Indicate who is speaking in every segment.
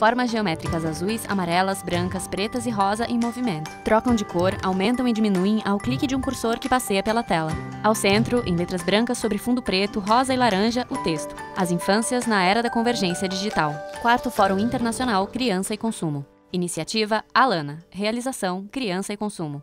Speaker 1: Formas geométricas azuis, amarelas, brancas, pretas e rosa em movimento. Trocam de cor, aumentam e diminuem ao clique de um cursor que passeia pela tela. Ao centro, em letras brancas sobre fundo preto, rosa e laranja, o texto. As infâncias na era da convergência digital. Quarto Fórum Internacional Criança e Consumo. Iniciativa Alana. Realização Criança e Consumo.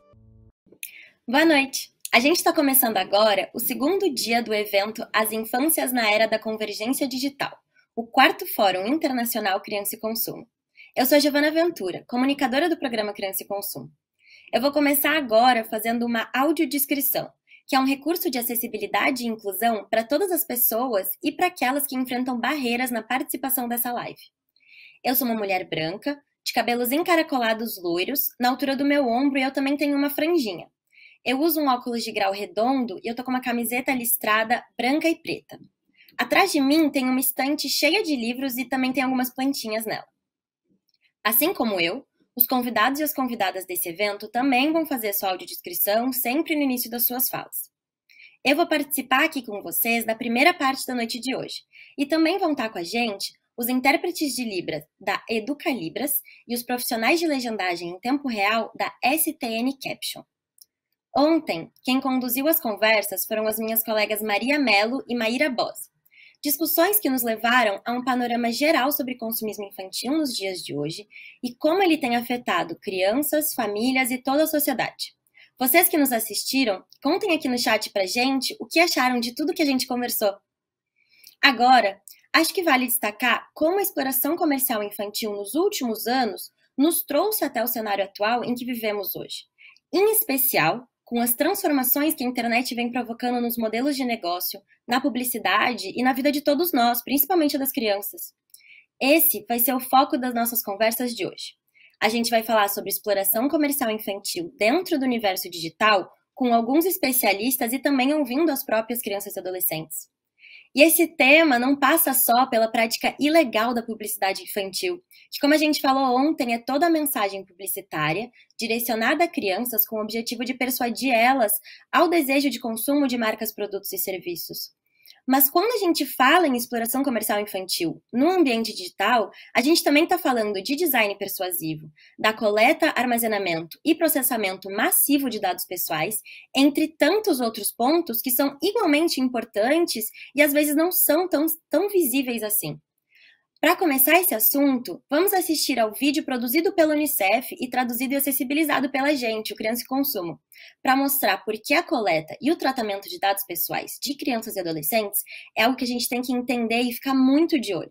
Speaker 2: Boa noite! A gente está começando agora o segundo dia do evento As Infâncias na Era da Convergência Digital, o quarto Fórum Internacional Criança e Consumo. Eu sou Giovana Ventura, comunicadora do programa Criança e Consumo. Eu vou começar agora fazendo uma audiodescrição, que é um recurso de acessibilidade e inclusão para todas as pessoas e para aquelas que enfrentam barreiras na participação dessa live. Eu sou uma mulher branca, de cabelos encaracolados loiros, na altura do meu ombro e eu também tenho uma franjinha. Eu uso um óculos de grau redondo e eu tô com uma camiseta listrada branca e preta. Atrás de mim tem uma estante cheia de livros e também tem algumas plantinhas nela. Assim como eu, os convidados e as convidadas desse evento também vão fazer sua audiodescrição sempre no início das suas falas. Eu vou participar aqui com vocês da primeira parte da noite de hoje e também vão estar com a gente os intérpretes de Libras da Educa Libras e os profissionais de legendagem em tempo real da STN Caption. Ontem, quem conduziu as conversas foram as minhas colegas Maria Melo e Maíra Bos. Discussões que nos levaram a um panorama geral sobre consumismo infantil nos dias de hoje e como ele tem afetado crianças, famílias e toda a sociedade. Vocês que nos assistiram, contem aqui no chat pra gente o que acharam de tudo que a gente conversou. Agora, acho que vale destacar como a exploração comercial infantil nos últimos anos nos trouxe até o cenário atual em que vivemos hoje. Em especial, com as transformações que a internet vem provocando nos modelos de negócio, na publicidade e na vida de todos nós, principalmente das crianças. Esse vai ser o foco das nossas conversas de hoje. A gente vai falar sobre exploração comercial infantil dentro do universo digital com alguns especialistas e também ouvindo as próprias crianças e adolescentes. E esse tema não passa só pela prática ilegal da publicidade infantil, que, como a gente falou ontem, é toda a mensagem publicitária direcionada a crianças com o objetivo de persuadir elas ao desejo de consumo de marcas, produtos e serviços. Mas quando a gente fala em exploração comercial infantil no ambiente digital, a gente também está falando de design persuasivo, da coleta, armazenamento e processamento massivo de dados pessoais, entre tantos outros pontos que são igualmente importantes e às vezes não são tão, tão visíveis assim. Para começar esse assunto, vamos assistir ao vídeo produzido pela Unicef e traduzido e acessibilizado pela gente, o Criança e Consumo, para mostrar por que a coleta e o tratamento de dados pessoais de crianças e adolescentes é algo que a gente tem que entender e ficar muito de olho.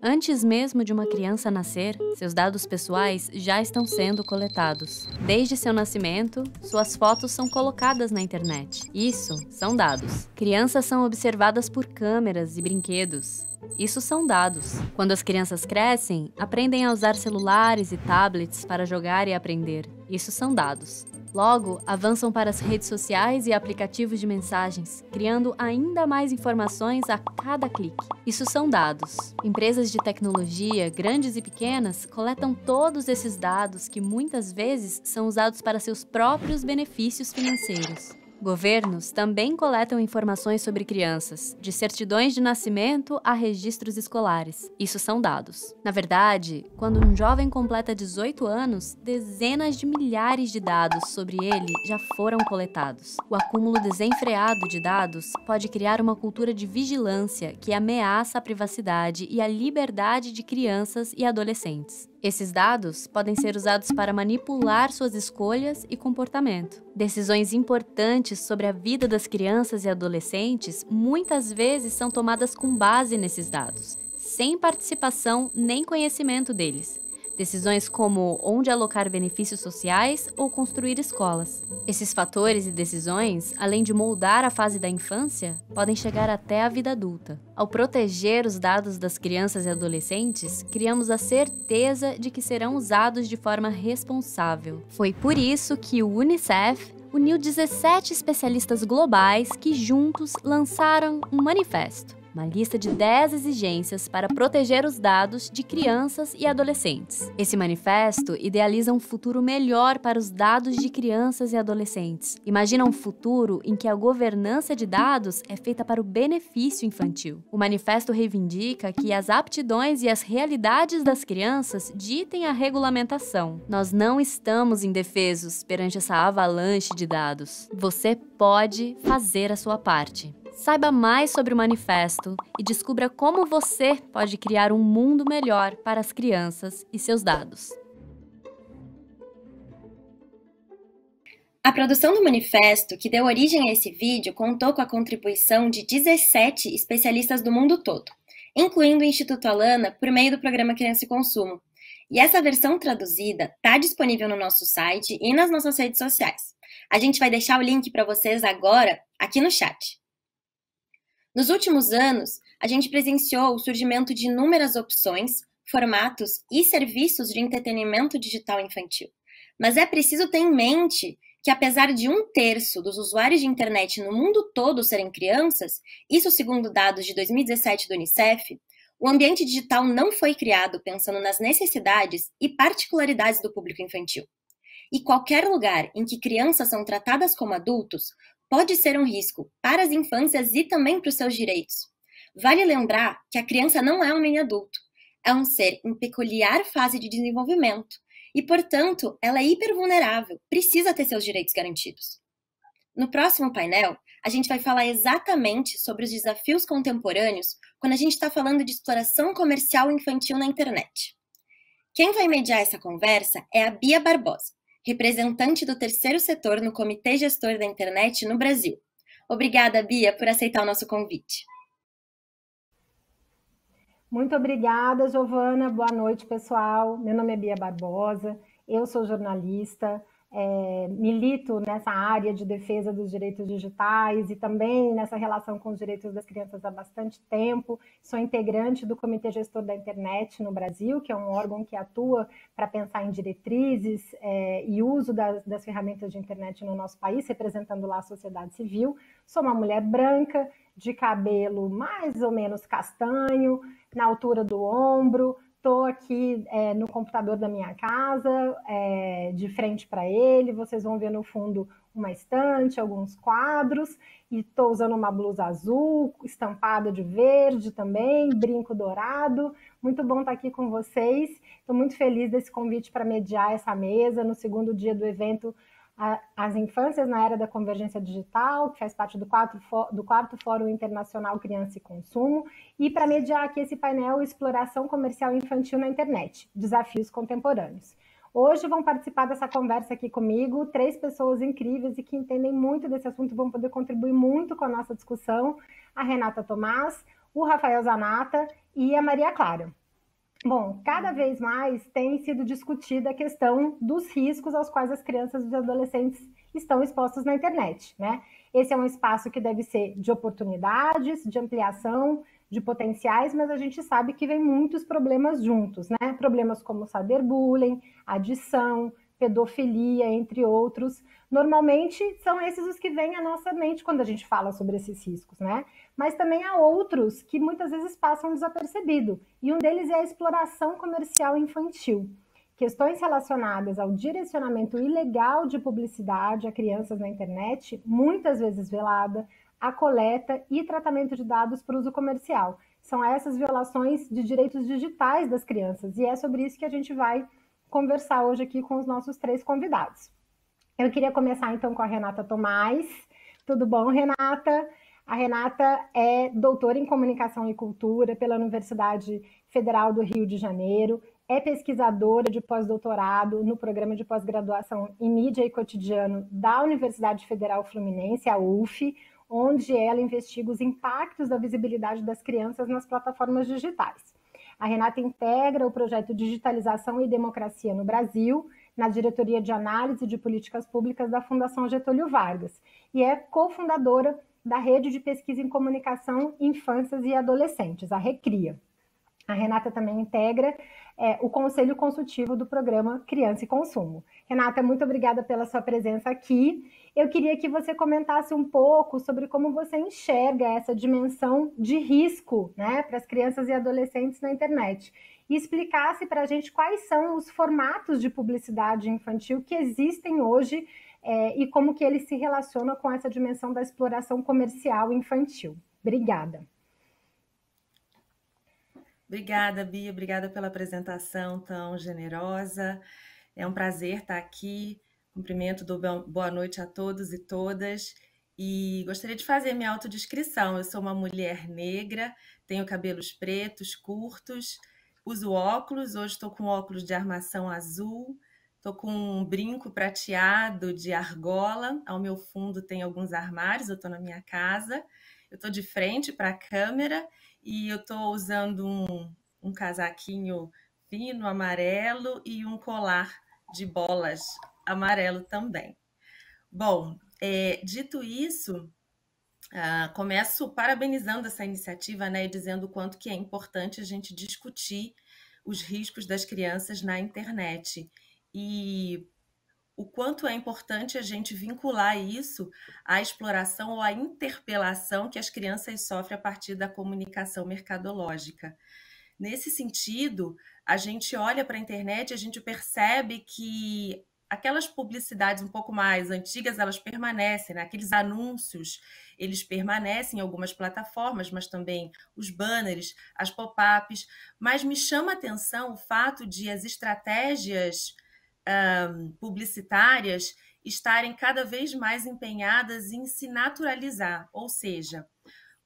Speaker 1: Antes mesmo de uma criança nascer, seus dados pessoais já estão sendo coletados. Desde seu nascimento, suas fotos são colocadas na internet. Isso são dados. Crianças são observadas por câmeras e brinquedos. Isso são dados. Quando as crianças crescem, aprendem a usar celulares e tablets para jogar e aprender. Isso são dados. Logo, avançam para as redes sociais e aplicativos de mensagens, criando ainda mais informações a cada clique. Isso são dados. Empresas de tecnologia, grandes e pequenas, coletam todos esses dados que muitas vezes são usados para seus próprios benefícios financeiros. Governos também coletam informações sobre crianças, de certidões de nascimento a registros escolares. Isso são dados. Na verdade, quando um jovem completa 18 anos, dezenas de milhares de dados sobre ele já foram coletados. O acúmulo desenfreado de dados pode criar uma cultura de vigilância que ameaça a privacidade e a liberdade de crianças e adolescentes. Esses dados podem ser usados para manipular suas escolhas e comportamento. Decisões importantes sobre a vida das crianças e adolescentes muitas vezes são tomadas com base nesses dados, sem participação nem conhecimento deles. Decisões como onde alocar benefícios sociais ou construir escolas. Esses fatores e decisões, além de moldar a fase da infância, podem chegar até a vida adulta. Ao proteger os dados das crianças e adolescentes, criamos a certeza de que serão usados de forma responsável. Foi por isso que o UNICEF uniu 17 especialistas globais que juntos lançaram um manifesto uma lista de 10 exigências para proteger os dados de crianças e adolescentes. Esse manifesto idealiza um futuro melhor para os dados de crianças e adolescentes. Imagina um futuro em que a governança de dados é feita para o benefício infantil. O manifesto reivindica que as aptidões e as realidades das crianças ditem a regulamentação. Nós não estamos indefesos perante essa avalanche de dados. Você pode fazer a sua parte. Saiba mais sobre o manifesto e descubra como você pode criar um mundo melhor para as crianças e seus dados.
Speaker 2: A produção do manifesto, que deu origem a esse vídeo, contou com a contribuição de 17 especialistas do mundo todo, incluindo o Instituto Alana por meio do programa Criança e Consumo. E essa versão traduzida está disponível no nosso site e nas nossas redes sociais. A gente vai deixar o link para vocês agora aqui no chat. Nos últimos anos, a gente presenciou o surgimento de inúmeras opções, formatos e serviços de entretenimento digital infantil. Mas é preciso ter em mente que, apesar de um terço dos usuários de internet no mundo todo serem crianças, isso segundo dados de 2017 do Unicef, o ambiente digital não foi criado pensando nas necessidades e particularidades do público infantil. E qualquer lugar em que crianças são tratadas como adultos pode ser um risco para as infâncias e também para os seus direitos. Vale lembrar que a criança não é um nem adulto, é um ser em peculiar fase de desenvolvimento e, portanto, ela é hipervulnerável, precisa ter seus direitos garantidos. No próximo painel, a gente vai falar exatamente sobre os desafios contemporâneos quando a gente está falando de exploração comercial infantil na internet. Quem vai mediar essa conversa é a Bia Barbosa representante do terceiro setor no Comitê Gestor da Internet no Brasil. Obrigada, Bia, por aceitar o nosso convite.
Speaker 3: Muito obrigada, Giovana. Boa noite, pessoal. Meu nome é Bia Barbosa, eu sou jornalista, é, milito nessa área de defesa dos direitos digitais e também nessa relação com os direitos das crianças há bastante tempo. Sou integrante do Comitê Gestor da Internet no Brasil, que é um órgão que atua para pensar em diretrizes é, e uso das, das ferramentas de internet no nosso país, representando lá a sociedade civil. Sou uma mulher branca, de cabelo mais ou menos castanho, na altura do ombro, Estou aqui é, no computador da minha casa, é, de frente para ele. Vocês vão ver no fundo uma estante, alguns quadros. E estou usando uma blusa azul, estampada de verde também, brinco dourado. Muito bom estar aqui com vocês. Estou muito feliz desse convite para mediar essa mesa no segundo dia do evento as infâncias na era da convergência digital, que faz parte do, quatro, do quarto Fórum Internacional Criança e Consumo, e para mediar aqui esse painel Exploração Comercial Infantil na Internet, Desafios Contemporâneos. Hoje vão participar dessa conversa aqui comigo três pessoas incríveis e que entendem muito desse assunto, vão poder contribuir muito com a nossa discussão, a Renata Tomás, o Rafael Zanata e a Maria Clara. Bom, cada vez mais tem sido discutida a questão dos riscos aos quais as crianças e os adolescentes estão expostos na internet, né? Esse é um espaço que deve ser de oportunidades, de ampliação, de potenciais, mas a gente sabe que vem muitos problemas juntos, né? Problemas como cyberbullying, adição, pedofilia, entre outros. Normalmente são esses os que vêm à nossa mente quando a gente fala sobre esses riscos, né? Mas também há outros que muitas vezes passam desapercebido, e um deles é a exploração comercial infantil. Questões relacionadas ao direcionamento ilegal de publicidade a crianças na internet, muitas vezes velada, a coleta e tratamento de dados para uso comercial. São essas violações de direitos digitais das crianças, e é sobre isso que a gente vai conversar hoje aqui com os nossos três convidados. Eu queria começar então com a Renata Tomás. Tudo bom, Renata? A Renata é doutora em comunicação e cultura pela Universidade Federal do Rio de Janeiro, é pesquisadora de pós-doutorado no programa de pós-graduação em mídia e cotidiano da Universidade Federal Fluminense, a UF, onde ela investiga os impactos da visibilidade das crianças nas plataformas digitais. A Renata integra o projeto Digitalização e Democracia no Brasil, na diretoria de análise de políticas públicas da Fundação Getúlio Vargas, e é cofundadora da Rede de Pesquisa em Comunicação Infâncias e Adolescentes, a RECRIA. A Renata também integra é, o Conselho Consultivo do Programa Criança e Consumo. Renata, muito obrigada pela sua presença aqui. Eu queria que você comentasse um pouco sobre como você enxerga essa dimensão de risco né, para as crianças e adolescentes na internet e explicasse para a gente quais são os formatos de publicidade infantil que existem hoje é, e como que eles se relacionam com essa dimensão da exploração comercial infantil. Obrigada.
Speaker 4: Obrigada, Bia. Obrigada pela apresentação tão generosa. É um prazer estar aqui. Cumprimento do boa noite a todos e todas. E gostaria de fazer minha autodescrição. Eu sou uma mulher negra, tenho cabelos pretos, curtos, Uso óculos, hoje estou com óculos de armação azul, estou com um brinco prateado de argola. Ao meu fundo tem alguns armários, eu estou na minha casa. Eu estou de frente para a câmera e eu estou usando um, um casaquinho fino, amarelo e um colar de bolas amarelo também. Bom, é, dito isso, Uh, começo parabenizando essa iniciativa, né, e dizendo o quanto que é importante a gente discutir os riscos das crianças na internet e o quanto é importante a gente vincular isso à exploração ou à interpelação que as crianças sofrem a partir da comunicação mercadológica. Nesse sentido, a gente olha para a internet e a gente percebe que aquelas publicidades um pouco mais antigas, elas permanecem, né? aqueles anúncios, eles permanecem em algumas plataformas, mas também os banners, as pop-ups. Mas me chama a atenção o fato de as estratégias um, publicitárias estarem cada vez mais empenhadas em se naturalizar, ou seja,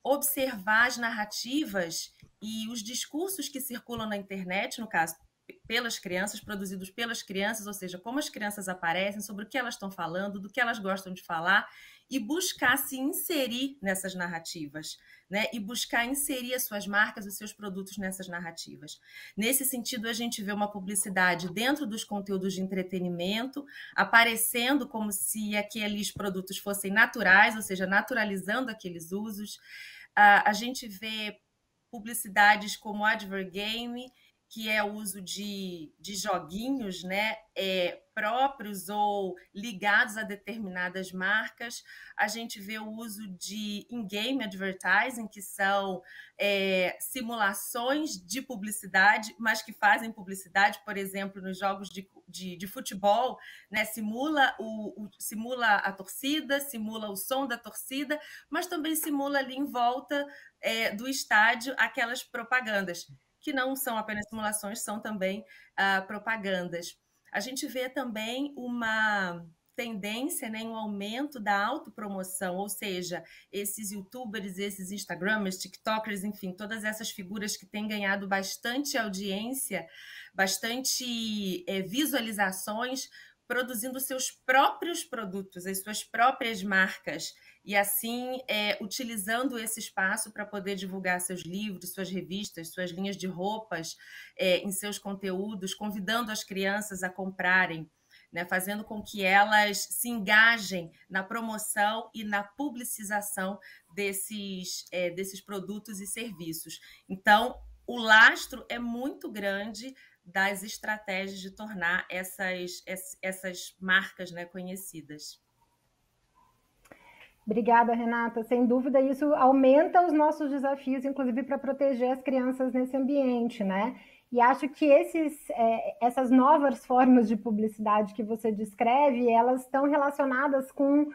Speaker 4: observar as narrativas e os discursos que circulam na internet, no caso, pelas crianças, produzidos pelas crianças, ou seja, como as crianças aparecem, sobre o que elas estão falando, do que elas gostam de falar, e buscar se inserir nessas narrativas, né? E buscar inserir as suas marcas, os seus produtos nessas narrativas. Nesse sentido, a gente vê uma publicidade dentro dos conteúdos de entretenimento, aparecendo como se aqueles produtos fossem naturais, ou seja, naturalizando aqueles usos. a gente vê publicidades como Advergame, que é o uso de, de joguinhos né, é, próprios ou ligados a determinadas marcas. A gente vê o uso de in-game advertising, que são é, simulações de publicidade, mas que fazem publicidade, por exemplo, nos jogos de, de, de futebol, né, simula, o, o, simula a torcida, simula o som da torcida, mas também simula ali em volta é, do estádio aquelas propagandas que não são apenas simulações, são também uh, propagandas. A gente vê também uma tendência, né, um aumento da autopromoção, ou seja, esses youtubers, esses instagramers, tiktokers, enfim, todas essas figuras que têm ganhado bastante audiência, bastante é, visualizações, produzindo seus próprios produtos, as suas próprias marcas e assim é, utilizando esse espaço para poder divulgar seus livros, suas revistas, suas linhas de roupas é, em seus conteúdos, convidando as crianças a comprarem, né, fazendo com que elas se engajem na promoção e na publicização desses, é, desses produtos e serviços. Então, o lastro é muito grande das estratégias de tornar essas, essas marcas né, conhecidas.
Speaker 3: Obrigada, Renata. Sem dúvida, isso aumenta os nossos desafios, inclusive para proteger as crianças nesse ambiente, né? E acho que esses, é, essas novas formas de publicidade que você descreve, elas estão relacionadas com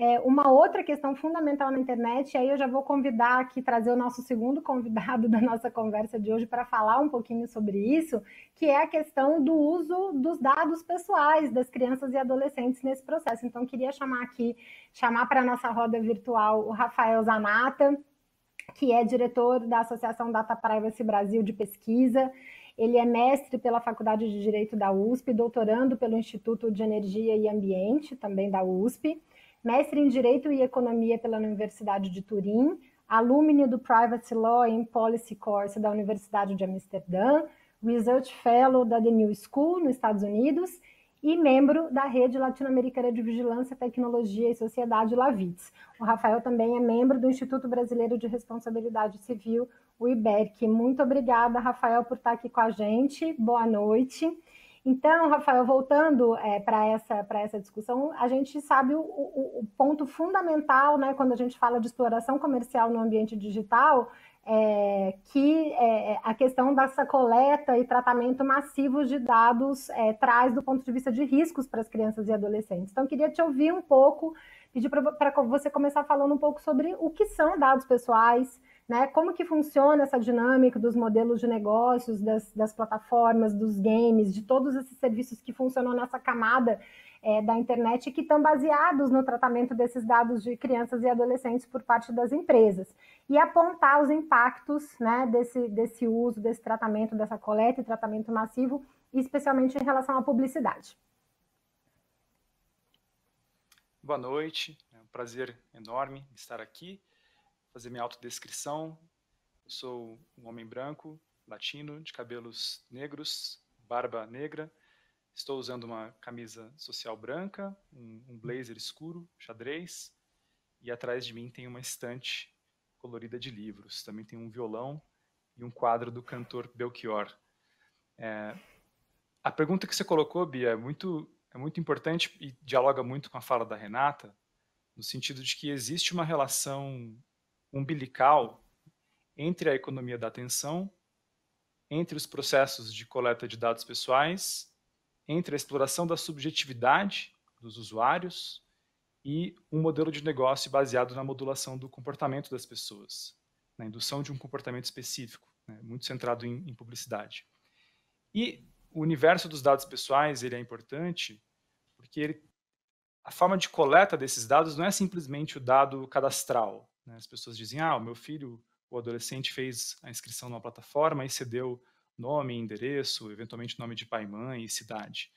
Speaker 3: é, uma outra questão fundamental na internet, e aí eu já vou convidar aqui, trazer o nosso segundo convidado da nossa conversa de hoje para falar um pouquinho sobre isso, que é a questão do uso dos dados pessoais das crianças e adolescentes nesse processo. Então, queria chamar aqui, chamar para a nossa roda virtual o Rafael Zanata, que é diretor da Associação Data Privacy Brasil de Pesquisa. Ele é mestre pela Faculdade de Direito da USP, doutorando pelo Instituto de Energia e Ambiente, também da USP mestre em Direito e Economia pela Universidade de Turim, alumni do Privacy Law and Policy Course da Universidade de Amsterdã, Research Fellow da The New School, nos Estados Unidos, e membro da Rede Latino-Americana de Vigilância, Tecnologia e Sociedade, LAVITS. O Rafael também é membro do Instituto Brasileiro de Responsabilidade Civil, o IBERC. Muito obrigada, Rafael, por estar aqui com a gente. Boa noite. Então, Rafael, voltando é, para essa, essa discussão, a gente sabe o, o, o, ponto fundamental, né, quando a gente fala de exploração comercial no ambiente digital, é, que é, a questão dessa coleta e tratamento massivo de dados é, traz do ponto de vista de riscos para as crianças e adolescentes. Então, queria te ouvir um pouco, pedir para você começar falando um pouco sobre o que são dados pessoais, né? Como que funciona essa dinâmica dos modelos de negócios, das, das plataformas, dos games, de todos esses serviços que funcionam nessa camada é, da internet que estão baseados no tratamento desses dados de crianças e adolescentes por parte das empresas e apontar os impactos né, desse, desse uso, desse tratamento, dessa coleta e tratamento massivo, especialmente em relação à publicidade.
Speaker 5: Boa noite, é um prazer enorme estar aqui fazer minha autodescrição. Eu sou um homem branco, latino, de cabelos negros, barba negra. Estou usando uma camisa social branca, um, um blazer escuro, xadrez, e atrás de mim tem uma estante colorida de livros. Também tem um violão e um quadro do cantor Belchior. É, a pergunta que você colocou, Bia, é muito, é muito importante e dialoga muito com a fala da Renata, no sentido de que existe uma relação umbilical entre a economia da atenção, entre os processos de coleta de dados pessoais, entre a exploração da subjetividade dos usuários e um modelo de negócio baseado na modulação do comportamento das pessoas, na indução de um comportamento específico, né, muito centrado em, em publicidade. E o universo dos dados pessoais ele é importante porque ele, a forma de coleta desses dados não é simplesmente o dado cadastral, né? As pessoas dizem, ah, o meu filho, o adolescente, fez a inscrição numa plataforma e cedeu nome, endereço, eventualmente nome de pai, mãe e cidade.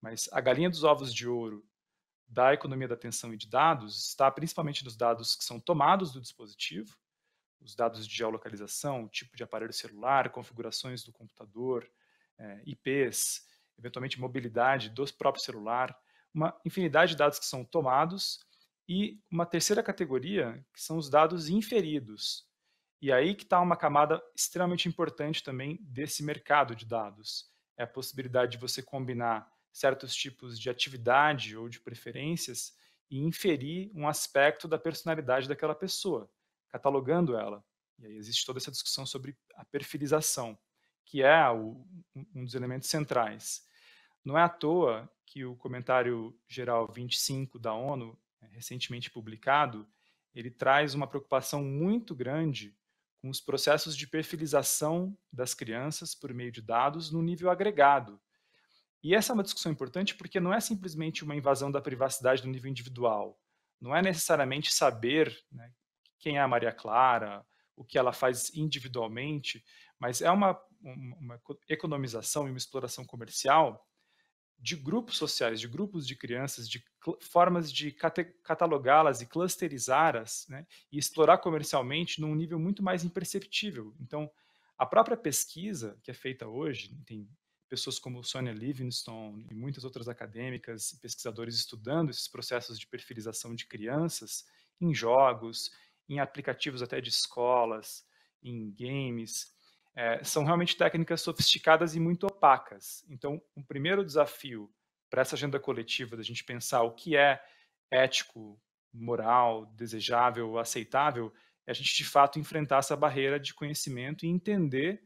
Speaker 5: Mas a galinha dos ovos de ouro da economia da atenção e de dados está principalmente nos dados que são tomados do dispositivo, os dados de geolocalização, tipo de aparelho celular, configurações do computador, é, IPs, eventualmente mobilidade do próprio celular, uma infinidade de dados que são tomados e uma terceira categoria, que são os dados inferidos. E aí que está uma camada extremamente importante também desse mercado de dados. É a possibilidade de você combinar certos tipos de atividade ou de preferências e inferir um aspecto da personalidade daquela pessoa, catalogando ela. E aí existe toda essa discussão sobre a perfilização, que é o, um dos elementos centrais. Não é à toa que o comentário geral 25 da ONU recentemente publicado, ele traz uma preocupação muito grande com os processos de perfilização das crianças por meio de dados no nível agregado. E essa é uma discussão importante porque não é simplesmente uma invasão da privacidade no nível individual. Não é necessariamente saber né, quem é a Maria Clara, o que ela faz individualmente, mas é uma, uma economização e uma exploração comercial de grupos sociais, de grupos de crianças, de formas de catalogá-las e clusterizá-las, né, e explorar comercialmente num nível muito mais imperceptível. Então, a própria pesquisa que é feita hoje, tem pessoas como Sonia Livingstone e muitas outras acadêmicas e pesquisadores estudando esses processos de perfilização de crianças em jogos, em aplicativos até de escolas, em games, é, são realmente técnicas sofisticadas e muito opacas. Então, um primeiro desafio para essa agenda coletiva da gente pensar o que é ético, moral, desejável, aceitável, é a gente de fato enfrentar essa barreira de conhecimento e entender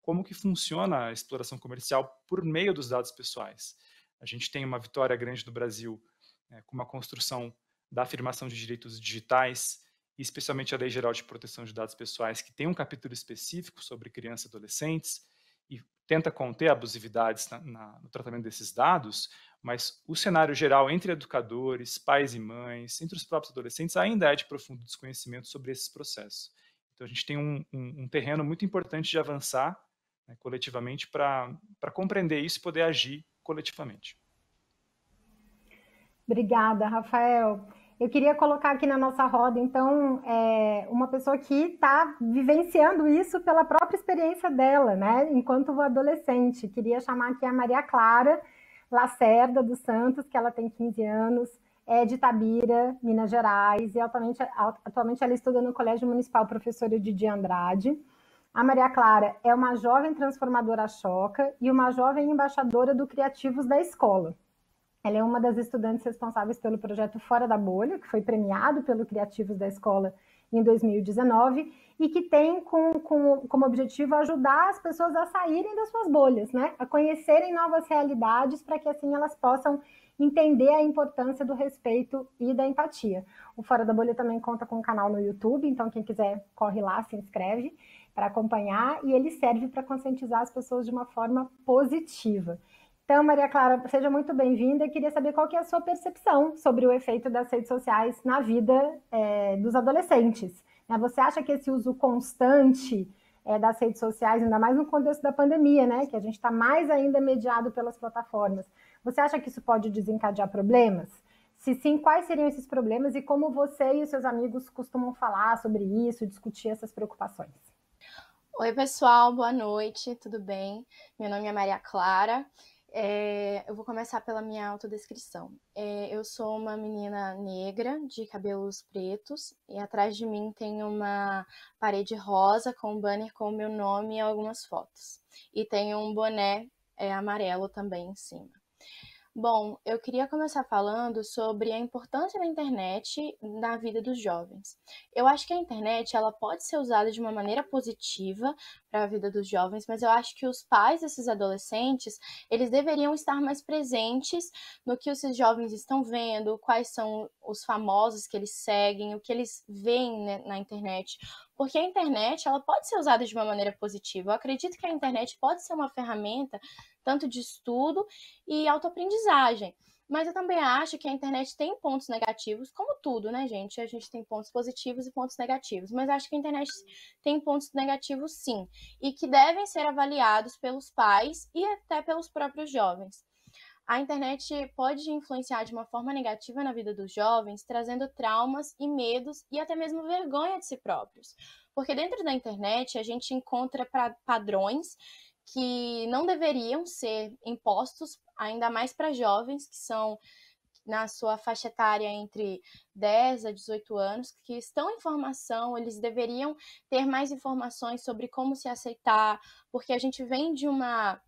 Speaker 5: como que funciona a exploração comercial por meio dos dados pessoais. A gente tem uma vitória grande no Brasil é, com uma construção da afirmação de direitos digitais especialmente a Lei Geral de Proteção de Dados Pessoais, que tem um capítulo específico sobre crianças e adolescentes e tenta conter abusividades na, na, no tratamento desses dados, mas o cenário geral entre educadores, pais e mães, entre os próprios adolescentes, ainda é de profundo desconhecimento sobre esses processos. Então, a gente tem um, um, um terreno muito importante de avançar né, coletivamente para compreender isso e poder agir coletivamente.
Speaker 3: Obrigada, Rafael. Eu queria colocar aqui na nossa roda, então, é, uma pessoa que está vivenciando isso pela própria experiência dela, né, enquanto adolescente. Queria chamar aqui a Maria Clara Lacerda dos Santos, que ela tem 15 anos, é de Tabira, Minas Gerais, e atualmente, atualmente ela estuda no Colégio Municipal Professor Didi Andrade. A Maria Clara é uma jovem transformadora choca e uma jovem embaixadora do Criativos da Escola. Ela é uma das estudantes responsáveis pelo projeto Fora da Bolha, que foi premiado pelo Criativos da Escola em 2019 e que tem com, com, como objetivo ajudar as pessoas a saírem das suas bolhas, né? a conhecerem novas realidades para que assim elas possam entender a importância do respeito e da empatia. O Fora da Bolha também conta com um canal no YouTube, então quem quiser corre lá, se inscreve para acompanhar e ele serve para conscientizar as pessoas de uma forma positiva. Então, Maria Clara, seja muito bem-vinda. Queria saber qual que é a sua percepção sobre o efeito das redes sociais na vida é, dos adolescentes. Né? Você acha que esse uso constante é, das redes sociais, ainda mais no contexto da pandemia, né, que a gente está mais ainda mediado pelas plataformas, você acha que isso pode desencadear problemas? Se sim, quais seriam esses problemas e como você e os seus amigos costumam falar sobre isso, discutir essas preocupações?
Speaker 6: Oi, pessoal, boa noite, tudo bem? Meu nome é Maria Clara. É, eu vou começar pela minha autodescrição. É, eu sou uma menina negra, de cabelos pretos, e atrás de mim tem uma parede rosa com um banner com o meu nome e algumas fotos. E tem um boné é, amarelo também em cima. Bom, eu queria começar falando sobre a importância da internet na vida dos jovens. Eu acho que a internet ela pode ser usada de uma maneira positiva para a vida dos jovens, mas eu acho que os pais desses adolescentes, eles deveriam estar mais presentes no que esses jovens estão vendo, quais são os famosos que eles seguem, o que eles veem né, na internet, porque a internet ela pode ser usada de uma maneira positiva. Eu acredito que a internet pode ser uma ferramenta tanto de estudo e autoaprendizagem. Mas eu também acho que a internet tem pontos negativos, como tudo, né, gente? A gente tem pontos positivos e pontos negativos. Mas acho que a internet tem pontos negativos, sim, e que devem ser avaliados pelos pais e até pelos próprios jovens. A internet pode influenciar de uma forma negativa na vida dos jovens, trazendo traumas e medos e até mesmo vergonha de si próprios. Porque dentro da internet a gente encontra padrões que não deveriam ser impostos, ainda mais para jovens que são na sua faixa etária entre 10 a 18 anos, que estão em formação, eles deveriam ter mais informações sobre como se aceitar, porque a gente vem de uma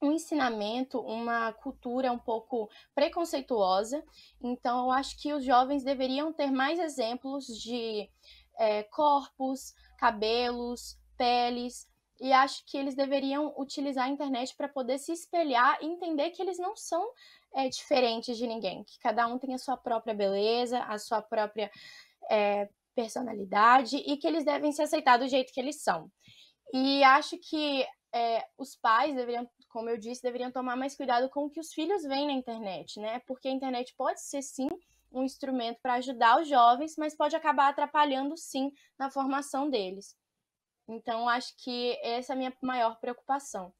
Speaker 6: um ensinamento, uma cultura um pouco preconceituosa. Então, eu acho que os jovens deveriam ter mais exemplos de é, corpos, cabelos, peles, e acho que eles deveriam utilizar a internet para poder se espelhar e entender que eles não são é, diferentes de ninguém, que cada um tem a sua própria beleza, a sua própria é, personalidade e que eles devem se aceitar do jeito que eles são. E acho que é, os pais deveriam, como eu disse, deveriam tomar mais cuidado com o que os filhos veem na internet, né? Porque a internet pode ser sim um instrumento para ajudar os jovens, mas pode acabar atrapalhando sim na formação deles. Então, acho que essa é a minha maior preocupação.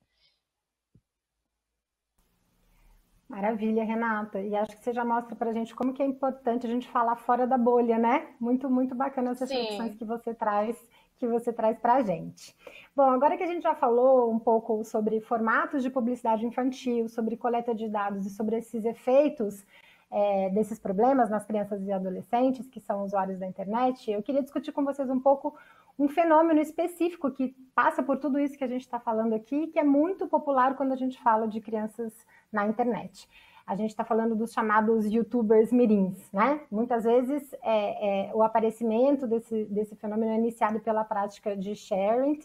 Speaker 3: Maravilha, Renata. E acho que você já mostra para a gente como que é importante a gente falar fora da bolha, né? Muito, muito bacana essas reflexões que você traz, que você traz para a gente. Bom, agora que a gente já falou um pouco sobre formatos de publicidade infantil, sobre coleta de dados e sobre esses efeitos é, desses problemas nas crianças e adolescentes que são usuários da internet, eu queria discutir com vocês um pouco um fenômeno específico que passa por tudo isso que a gente está falando aqui, que é muito popular quando a gente fala de crianças na internet. A gente está falando dos chamados youtubers mirins, né? Muitas vezes é, é, o aparecimento desse, desse fenômeno é iniciado pela prática de sharing,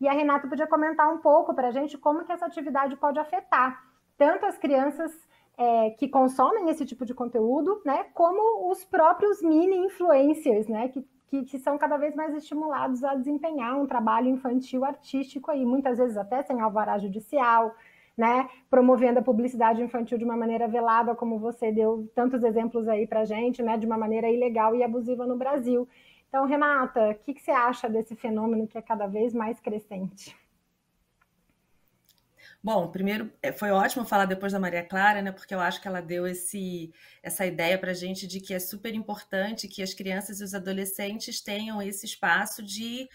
Speaker 3: e a Renata podia comentar um pouco para a gente como que essa atividade pode afetar tanto as crianças é, que consomem esse tipo de conteúdo, né, como os próprios mini influencers, né, que que, são cada vez mais estimulados a desempenhar um trabalho infantil artístico aí, muitas vezes até sem alvará judicial, né, promovendo a publicidade infantil de uma maneira velada, como você deu tantos exemplos aí para gente, né, de uma maneira ilegal e abusiva no Brasil. Então, Renata, o que, que você acha desse fenômeno que é cada vez mais crescente?
Speaker 4: Bom, primeiro é, foi ótimo falar depois da Maria Clara, né? Porque eu acho que ela deu esse, essa ideia para a gente de que é super importante que as crianças e os adolescentes tenham esse espaço de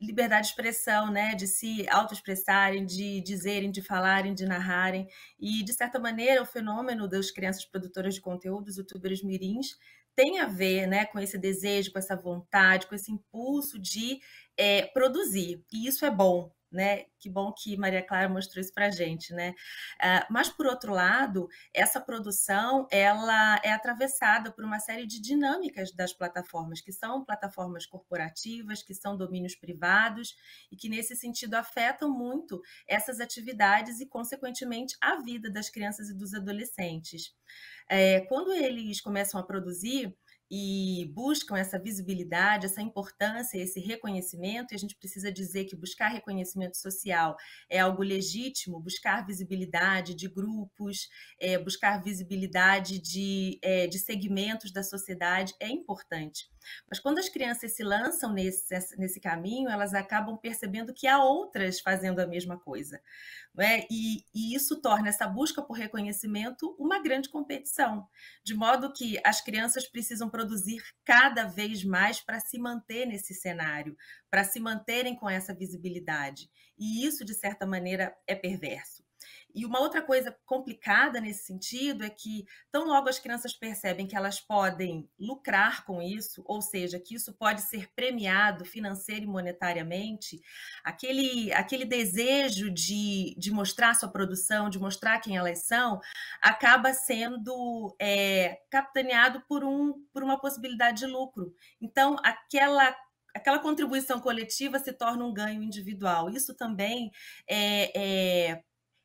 Speaker 4: liberdade de expressão, né, de se autoexpressarem, de dizerem, de falarem, de narrarem. E, de certa maneira, o fenômeno das crianças produtoras de conteúdos, youtubers mirins, tem a ver né, com esse desejo, com essa vontade, com esse impulso de é, produzir. E isso é bom, né? Que bom que Maria Clara mostrou isso para gente, né? Uh, mas por outro lado, essa produção ela é atravessada por uma série de dinâmicas das plataformas, que são plataformas corporativas, que são domínios privados e que nesse sentido afetam muito essas atividades e, consequentemente, a vida das crianças e dos adolescentes. É, quando eles começam a produzir, e buscam essa visibilidade, essa importância, esse reconhecimento, e a gente precisa dizer que buscar reconhecimento social é algo legítimo, buscar visibilidade de grupos, é, buscar visibilidade de, é, de segmentos da sociedade é importante. Mas quando as crianças se lançam nesse, nesse caminho, elas acabam percebendo que há outras fazendo a mesma coisa. Né? E, e isso torna essa busca por reconhecimento uma grande competição, de modo que as crianças precisam produzir cada vez mais para se manter nesse cenário, para se manterem com essa visibilidade. E isso, de certa maneira, é perverso. E uma outra coisa complicada nesse sentido é que, tão logo as crianças percebem que elas podem lucrar com isso, ou seja, que isso pode ser premiado financeira e monetariamente, aquele, aquele desejo de, de mostrar sua produção, de mostrar quem elas são, acaba sendo é, capitaneado por, um, por uma possibilidade de lucro. Então, aquela aquela contribuição coletiva se torna um ganho individual. Isso também é, é,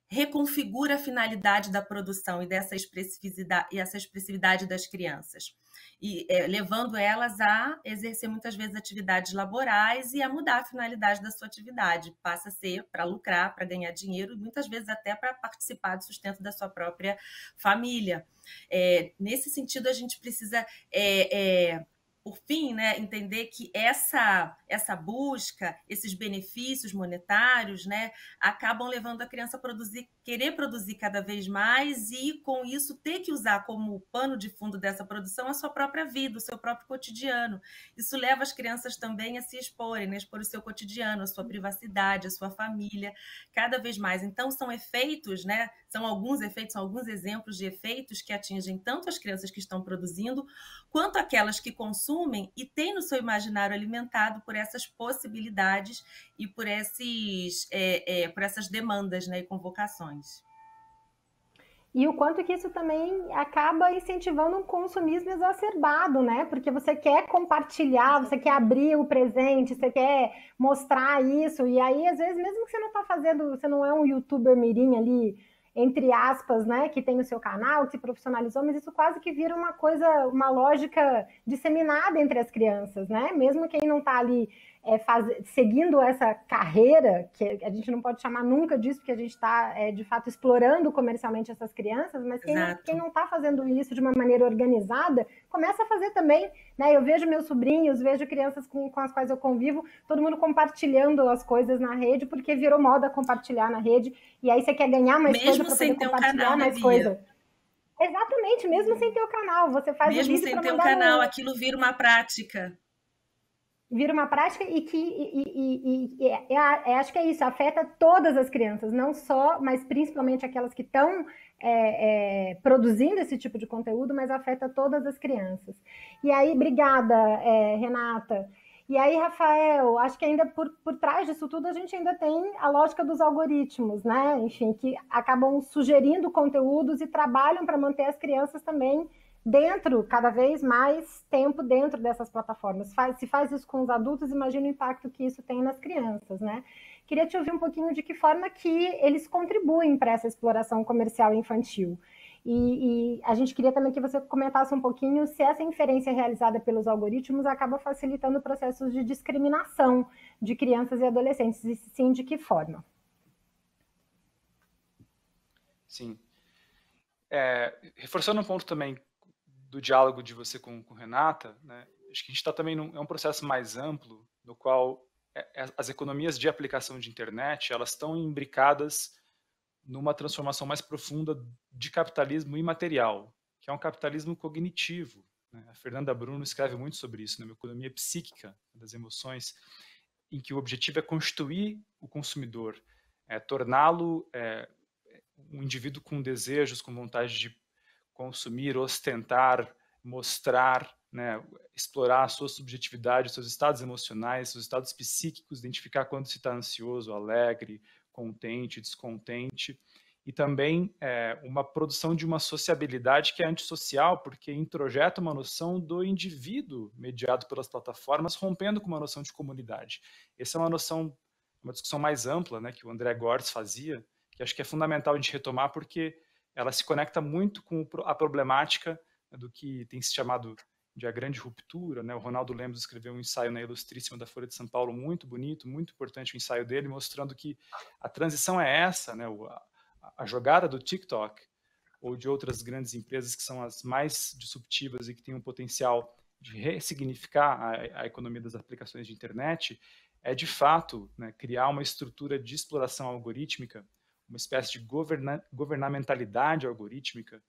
Speaker 4: reconfigura a finalidade da produção e dessa expressividade, e essa expressividade das crianças, e é, levando elas a exercer muitas vezes atividades laborais e a mudar a finalidade da sua atividade, passa a ser para lucrar, para ganhar dinheiro e muitas vezes até para participar do sustento da sua própria família. É, nesse sentido, a gente precisa é, é por fim, né, entender que essa essa busca, esses benefícios monetários, né, acabam levando a criança a produzir, querer produzir cada vez mais e com isso ter que usar como pano de fundo dessa produção a sua própria vida, o seu próprio cotidiano. Isso leva as crianças também a se exporem, né, expor o seu cotidiano, a sua privacidade, a sua família, cada vez mais. Então são efeitos, né, são alguns efeitos, são alguns exemplos de efeitos que atingem tanto as crianças que estão produzindo quanto aquelas que consumem e têm no seu imaginário alimentado por essas possibilidades e por, esses, é, é, por essas demandas né, e convocações.
Speaker 3: E o quanto que isso também acaba incentivando um consumismo exacerbado, né? Porque você quer compartilhar, você quer abrir o presente, você quer mostrar isso. E aí, às vezes, mesmo que você não está fazendo, você não é um youtuber mirim ali entre aspas, né, que tem o seu canal, que se profissionalizou, mas isso quase que vira uma coisa, uma lógica disseminada entre as crianças, né? Mesmo quem não está ali é, seguindo essa carreira, que a gente não pode chamar nunca disso, porque a gente está, é, de fato, explorando comercialmente essas crianças, mas quem não está fazendo isso de uma maneira organizada, começa a fazer também. Né? Eu vejo meus sobrinhos, vejo crianças com, com as quais eu convivo, todo mundo compartilhando as coisas na rede, porque virou moda compartilhar na rede, e aí você quer ganhar mais
Speaker 4: Mesmo
Speaker 3: coisa para poder compartilhar um canal,
Speaker 4: né,
Speaker 3: mais coisa. Exatamente, mesmo sem ter o canal. Você faz
Speaker 4: Mesmo sem ter o canal, aquilo vira uma prática
Speaker 3: vira uma prática e que e, e, e, é, é, acho que é isso, afeta todas as crianças, não só, mas principalmente aquelas que estão é, é, produzindo esse tipo de conteúdo, mas afeta todas as crianças. E aí, obrigada, é, Renata. E aí, Rafael, acho que ainda por, por trás disso tudo a gente ainda tem a lógica dos algoritmos, né? Enfim, que acabam sugerindo conteúdos e trabalham para manter as crianças também dentro, cada vez mais tempo dentro dessas plataformas. Faz, se faz isso com os adultos, imagina o impacto que isso tem nas crianças, né? Queria te ouvir um pouquinho de que forma que eles contribuem para essa exploração comercial infantil. E, e, a gente queria também que você comentasse um pouquinho se essa inferência realizada pelos algoritmos acaba facilitando processos de discriminação de crianças e adolescentes, e sim, de que forma?
Speaker 5: Sim. É, reforçando um ponto também do diálogo de você com, com Renata, né, acho que a gente está também num é um processo mais amplo, no qual é, é, as economias de aplicação de internet elas estão imbricadas numa transformação mais profunda de capitalismo imaterial, que é um capitalismo cognitivo. Né? A Fernanda Bruno escreve muito sobre isso, né? uma economia psíquica das emoções. em que o objetivo é constituir o consumidor, é, torná-lo é, um indivíduo com desejos, com vontade de consumir, ostentar, mostrar, né, explorar a sua subjetividade, os seus estados emocionais, seus estados psíquicos, identificar quando se está ansioso, alegre, contente, descontente, e também é, uma produção de uma sociabilidade que é antissocial, porque introjeta uma noção do indivíduo mediado pelas plataformas, rompendo com uma noção de comunidade. Essa é uma noção, uma discussão mais ampla, né, que o André Gortz fazia, que acho que é fundamental a gente retomar, porque ela se conecta muito com a problemática do que tem se chamado de a grande ruptura, né? O Ronaldo Lemos escreveu um ensaio na Ilustríssima da Folha de São Paulo muito bonito, muito importante o ensaio dele, mostrando que a transição é essa, né? A, jogada do TikTok ou de outras grandes empresas que são as mais disruptivas e que têm um potencial de ressignificar a, a economia das aplicações de internet é de fato né, criar uma estrutura de exploração algorítmica, uma espécie de governa governamentalidade algorítmica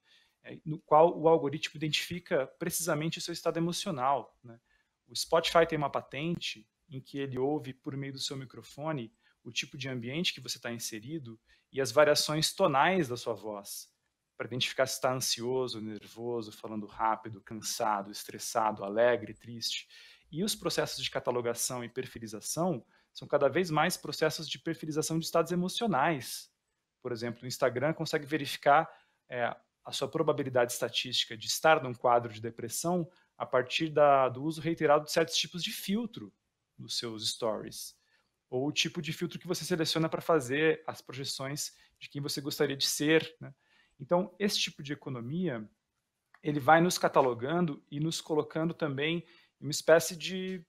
Speaker 5: é, no qual o algoritmo identifica precisamente o seu estado emocional. Né? O Spotify tem uma patente em que ele ouve por meio do seu microfone o tipo de ambiente que você está inserido e as variações tonais da sua voz, para identificar se está ansioso, nervoso, falando rápido, cansado, estressado, alegre, triste. E os processos de catalogação e perfilização são cada vez mais processos de perfilização de estados emocionais. Por exemplo, o Instagram consegue verificar é, a sua probabilidade estatística de estar num quadro de depressão a partir da, do uso reiterado de certos tipos de filtro nos seus stories, ou o tipo de filtro que você seleciona para fazer as projeções de quem você gostaria de ser. Né? Então, esse tipo de economia ele vai nos catalogando e nos colocando também em uma espécie de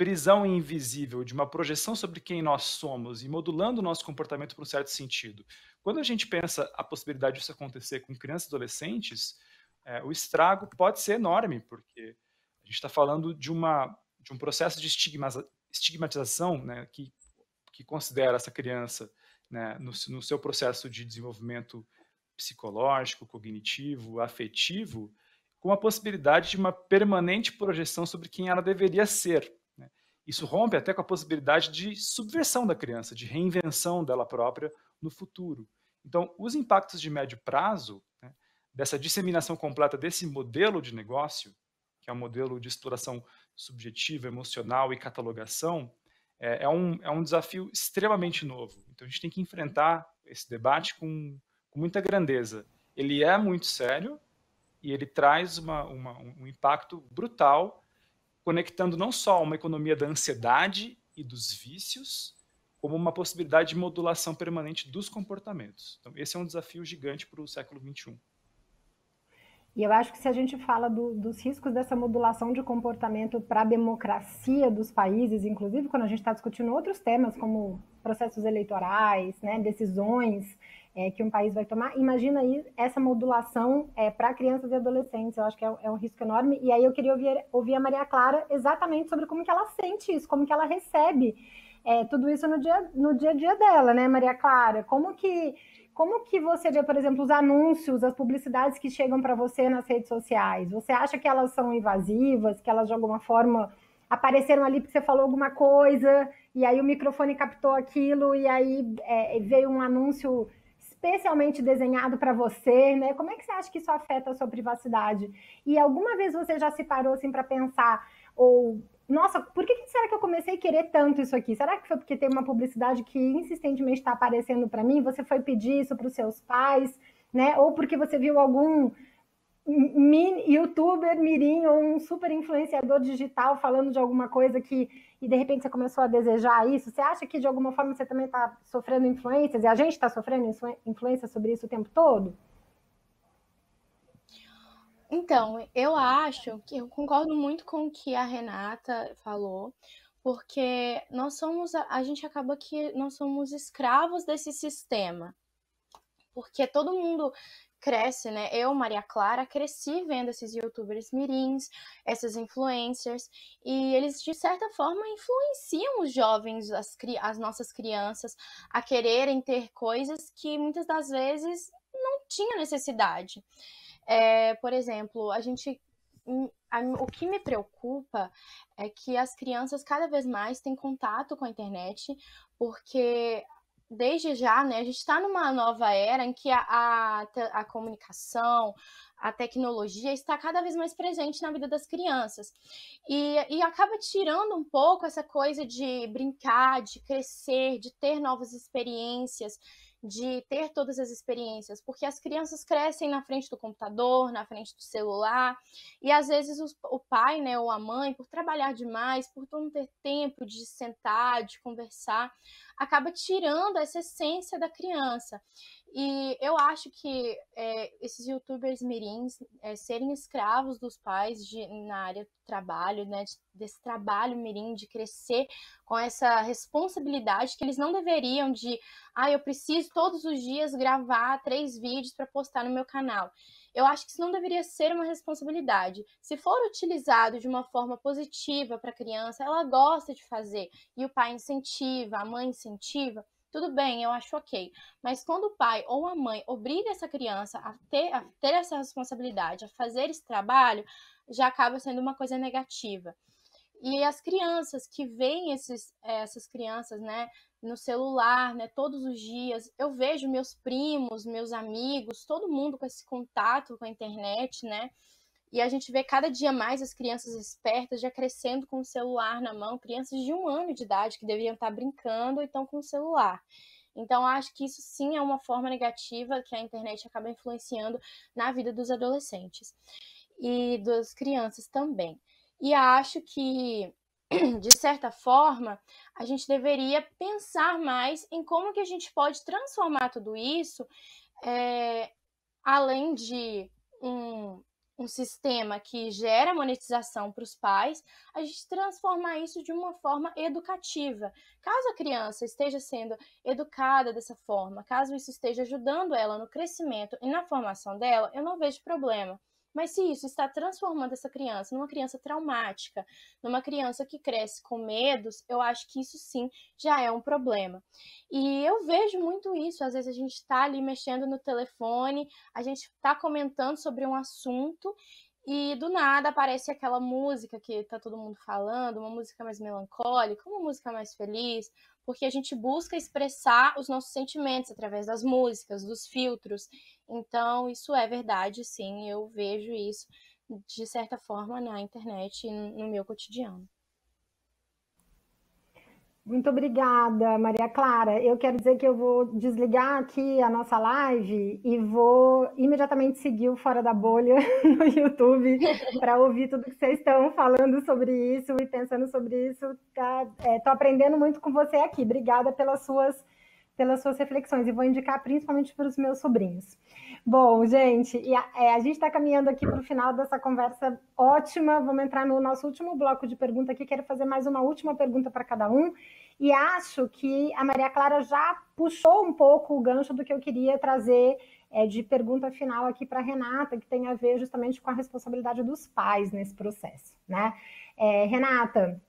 Speaker 5: prisão invisível, de uma projeção sobre quem nós somos e modulando o nosso comportamento para um certo sentido. Quando a gente pensa a possibilidade disso acontecer com crianças e adolescentes, é, o estrago pode ser enorme, porque a gente está falando de, uma, de um processo de estigmatização né, que, que considera essa criança né, no, no seu processo de desenvolvimento psicológico, cognitivo, afetivo, com a possibilidade de uma permanente projeção sobre quem ela deveria ser. Isso rompe até com a possibilidade de subversão da criança, de reinvenção dela própria no futuro. Então, os impactos de médio prazo né, dessa disseminação completa desse modelo de negócio, que é um modelo de exploração subjetiva, emocional e catalogação, é, é, um, é um desafio extremamente novo. Então, a gente tem que enfrentar esse debate com, com muita grandeza. Ele é muito sério e ele traz uma, uma, um impacto brutal conectando não só uma economia da ansiedade e dos vícios, como uma possibilidade de modulação permanente dos comportamentos. Então, esse é um desafio gigante para o século XXI.
Speaker 3: E eu acho que se a gente fala do, dos riscos dessa modulação de comportamento para a democracia dos países, inclusive quando a gente está discutindo outros temas como processos eleitorais, né, decisões é, que um país vai tomar, imagina aí essa modulação é, para crianças e adolescentes. Eu acho que é, é, um risco enorme. E aí eu queria ouvir, ouvir a Maria Clara exatamente sobre como que ela sente isso, como que ela recebe é, tudo isso no dia, no dia a dia dela, né, Maria Clara? Como que como que você vê, por exemplo, os anúncios, as publicidades que chegam para você nas redes sociais? Você acha que elas são invasivas, que elas de alguma forma apareceram ali porque você falou alguma coisa e aí o microfone captou aquilo e aí é, veio um anúncio especialmente desenhado para você, né? Como é que você acha que isso afeta a sua privacidade? E alguma vez você já se parou assim para pensar ou nossa, por que, será que eu comecei a querer tanto isso aqui? Será que foi porque tem uma publicidade que insistentemente está aparecendo para mim? Você foi pedir isso para os seus pais, né? Ou porque você viu algum youtuber mirim ou um super influenciador digital falando de alguma coisa que e de repente você começou a desejar isso? Você acha que de alguma forma você também está sofrendo influências e a gente está sofrendo influência sobre isso o tempo todo?
Speaker 6: Então, eu acho que eu concordo muito com o que a Renata falou, porque nós somos, a gente acaba que nós somos escravos desse sistema. Porque todo mundo cresce, né? Eu, Maria Clara, cresci vendo esses youtubers mirins, esses influencers, e eles, de certa forma, influenciam os jovens, as, as nossas crianças, a quererem ter coisas que muitas das vezes não tinha necessidade. É, por exemplo, a gente o que me preocupa é que as crianças cada vez mais têm contato com a internet, porque desde já, né, a gente está numa nova era em que a, a, a comunicação, a tecnologia está cada vez mais presente na vida das crianças. E, e acaba tirando um pouco essa coisa de brincar, de crescer, de ter novas experiências, de ter todas as experiências, porque as crianças crescem na frente do computador, na frente do celular, e às vezes o, pai, né, ou a mãe, por trabalhar demais, por não ter tempo de sentar, de conversar, acaba tirando essa essência da criança. E eu acho que é, esses youtubers mirins é, serem escravos dos pais de, na área do trabalho, né, desse trabalho mirim, de crescer com essa responsabilidade que eles não deveriam de, ah, eu preciso todos os dias gravar três vídeos para postar no meu canal. Eu acho que isso não deveria ser uma responsabilidade. Se for utilizado de uma forma positiva para a criança, ela gosta de fazer e o pai incentiva, a mãe incentiva, tudo bem, eu acho ok. Mas quando o pai ou a mãe obriga essa criança a ter, a ter essa responsabilidade, a fazer esse trabalho, já acaba sendo uma coisa negativa. E as crianças que veem esses, eh, essas crianças, né, no celular, né, todos os dias, eu vejo meus primos, meus amigos, todo mundo com esse contato com a internet, né, e a gente vê cada dia mais as crianças espertas já crescendo com o celular na mão, crianças de um ano de idade que deveriam estar brincando ou então com o celular. Então, acho que isso sim é uma forma negativa que a internet acaba influenciando na vida dos adolescentes e das crianças também. E acho que, de certa forma, a gente deveria pensar mais em como que a gente pode transformar tudo isso, é, além de um, um sistema que gera monetização para os pais, a gente transformar isso de uma forma educativa. Caso a criança esteja sendo educada dessa forma, caso isso esteja ajudando ela no crescimento e na formação dela, eu não vejo problema. Mas se isso está transformando essa criança numa criança traumática, numa criança que cresce com medos, eu acho que isso sim já é um problema. E eu vejo muito isso. Às vezes a gente está ali mexendo no telefone, a gente está comentando sobre um assunto e do nada aparece aquela música que tá todo mundo falando, uma música mais melancólica, uma música mais feliz, porque a gente busca expressar os nossos sentimentos através das músicas, dos filtros. Então, isso é verdade, sim, eu vejo isso de certa forma na internet e no meu cotidiano.
Speaker 3: Muito obrigada, Maria Clara. Eu quero dizer que eu vou desligar aqui a nossa live e vou imediatamente seguir o Fora da Bolha no YouTube para ouvir tudo que vocês estão falando sobre isso e pensando sobre isso. Estou tá, é, aprendendo muito com você aqui. Obrigada pelas suas, pelas suas reflexões e vou indicar principalmente para os meus sobrinhos. Bom, gente, e a, é, a gente está caminhando aqui para o final dessa conversa ótima. Vamos entrar no nosso último bloco de pergunta aqui. Quero fazer mais uma última pergunta para cada um. E acho que a Maria Clara já puxou um pouco o gancho do que eu queria trazer é, de pergunta final aqui para Renata, que tem a ver justamente com a responsabilidade dos pais nesse processo. Né? É, Renata,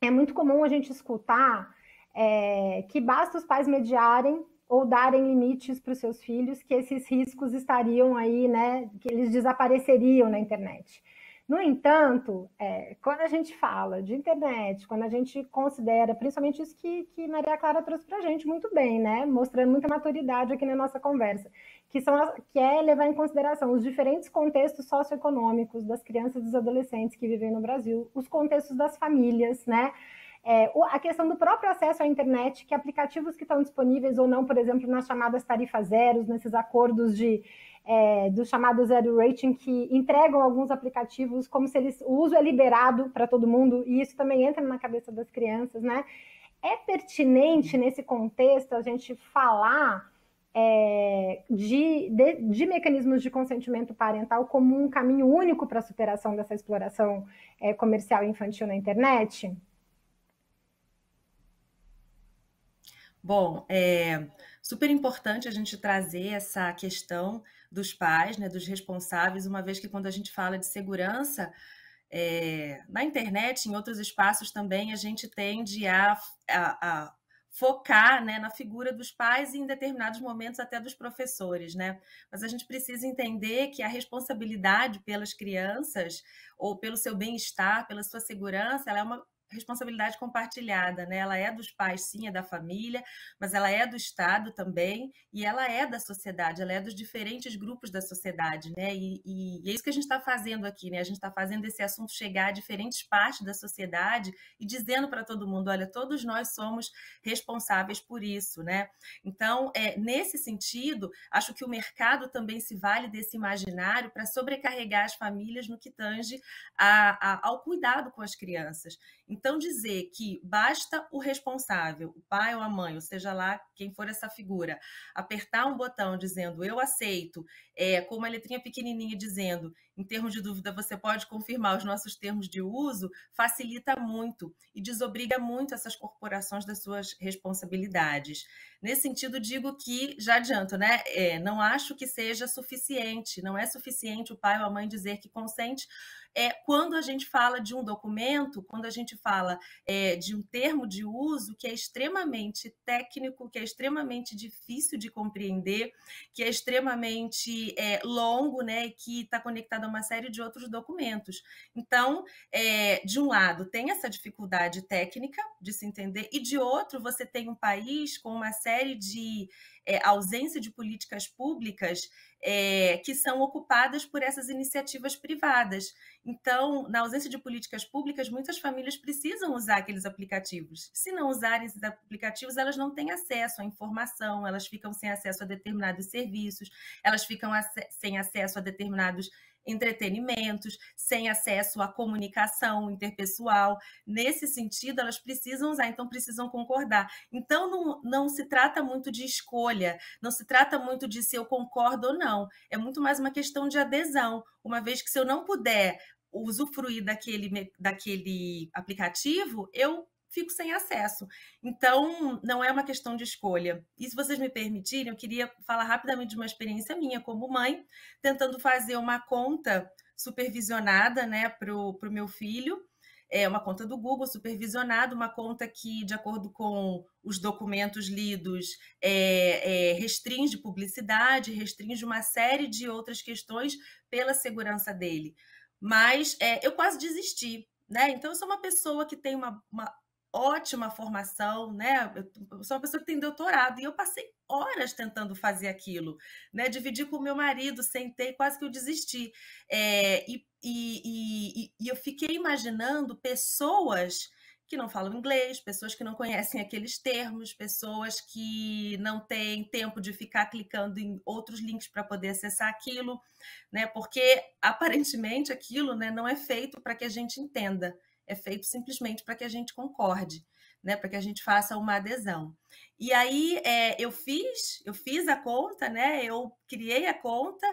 Speaker 3: é muito comum a gente escutar é, que basta os pais mediarem ou darem limites para os seus filhos, que esses riscos estariam aí, né, que eles desapareceriam na internet. No entanto, é, quando a gente fala de internet, quando a gente considera, principalmente isso que, que Maria Clara trouxe para a gente muito bem, né, mostrando muita maturidade aqui na nossa conversa, que, são, que é levar em consideração os diferentes contextos socioeconômicos das crianças e dos adolescentes que vivem no Brasil, os contextos das famílias, né, é, a questão do próprio acesso à internet, que aplicativos que estão disponíveis ou não, por exemplo, nas chamadas tarifas zeros, nesses acordos de é, do chamado zero rating, que entregam alguns aplicativos como se eles, o uso é liberado para todo mundo, e isso também entra na cabeça das crianças, né? É pertinente nesse contexto a gente falar é, de, de, de, mecanismos de consentimento parental como um caminho único para a superação dessa exploração é, comercial infantil na internet?
Speaker 4: Bom, é super importante a gente trazer essa questão dos pais, né, dos responsáveis, uma vez que quando a gente fala de segurança, é, na internet, em outros espaços também, a gente tende a, a, a focar né, na figura dos pais e, em determinados momentos, até dos professores. Né? Mas a gente precisa entender que a responsabilidade pelas crianças, ou pelo seu bem-estar, pela sua segurança, ela é uma responsabilidade compartilhada, né? Ela é dos pais, sim, é da família, mas ela é do Estado também e ela é da sociedade, ela é dos diferentes grupos da sociedade, né? E, e, e é isso que a gente está fazendo aqui, né? A gente está fazendo esse assunto chegar a diferentes partes da sociedade e dizendo para todo mundo, olha, todos nós somos responsáveis por isso, né? Então, é, nesse sentido, acho que o mercado também se vale desse imaginário para sobrecarregar as famílias no que tange a, a, ao cuidado com as crianças. Então, dizer que basta o responsável, o pai ou a mãe, ou seja lá quem for essa figura, apertar um botão dizendo eu aceito, é, com uma letrinha pequenininha dizendo em termos de dúvida você pode confirmar os nossos termos de uso, facilita muito e desobriga muito essas corporações das suas responsabilidades. Nesse sentido, digo que, já adianto, né? É, não acho que seja suficiente, não é suficiente o pai ou a mãe dizer que consente é quando a gente fala de um documento, quando a gente fala é, de um termo de uso que é extremamente técnico, que é extremamente difícil de compreender, que é extremamente é, longo, né, que está conectado a uma série de outros documentos. Então, é, de um lado, tem essa dificuldade técnica de se entender, e de outro, você tem um país com uma série de é, ausência de políticas públicas é, que são ocupadas por essas iniciativas privadas. Então, na ausência de políticas públicas, muitas famílias precisam usar aqueles aplicativos. Se não usarem esses aplicativos, elas não têm acesso à informação, elas ficam sem acesso a determinados serviços, elas ficam sem acesso a determinados entretenimentos, sem acesso à comunicação interpessoal. Nesse sentido, elas precisam usar, então precisam concordar. Então, não, não se trata muito de escolha, não se trata muito de se eu concordo ou não. É muito mais uma questão de adesão, uma vez que se eu não puder usufruir daquele, daquele aplicativo, eu fico sem acesso. Então, não é uma questão de escolha. E se vocês me permitirem, eu queria falar rapidamente de uma experiência minha como mãe, tentando fazer uma conta supervisionada né, para o meu filho. É uma conta do Google supervisionada, uma conta que, de acordo com os documentos lidos, é, é, restringe publicidade, restringe uma série de outras questões pela segurança dele. Mas é, eu quase desisti, né? Então, eu sou uma pessoa que tem uma, uma ótima formação, né? Eu sou uma pessoa que tem doutorado e eu passei horas tentando fazer aquilo, né? Dividi com meu marido, sentei, quase que eu desisti. É, e, e, e, e eu fiquei imaginando pessoas que não falam inglês, pessoas que não conhecem aqueles termos, pessoas que não têm tempo de ficar clicando em outros links para poder acessar aquilo, né? Porque aparentemente aquilo, né, não é feito para que a gente entenda é feito simplesmente para que a gente concorde, né? Para que a gente faça uma adesão. E aí é, eu fiz, eu fiz a conta, né? Eu criei a conta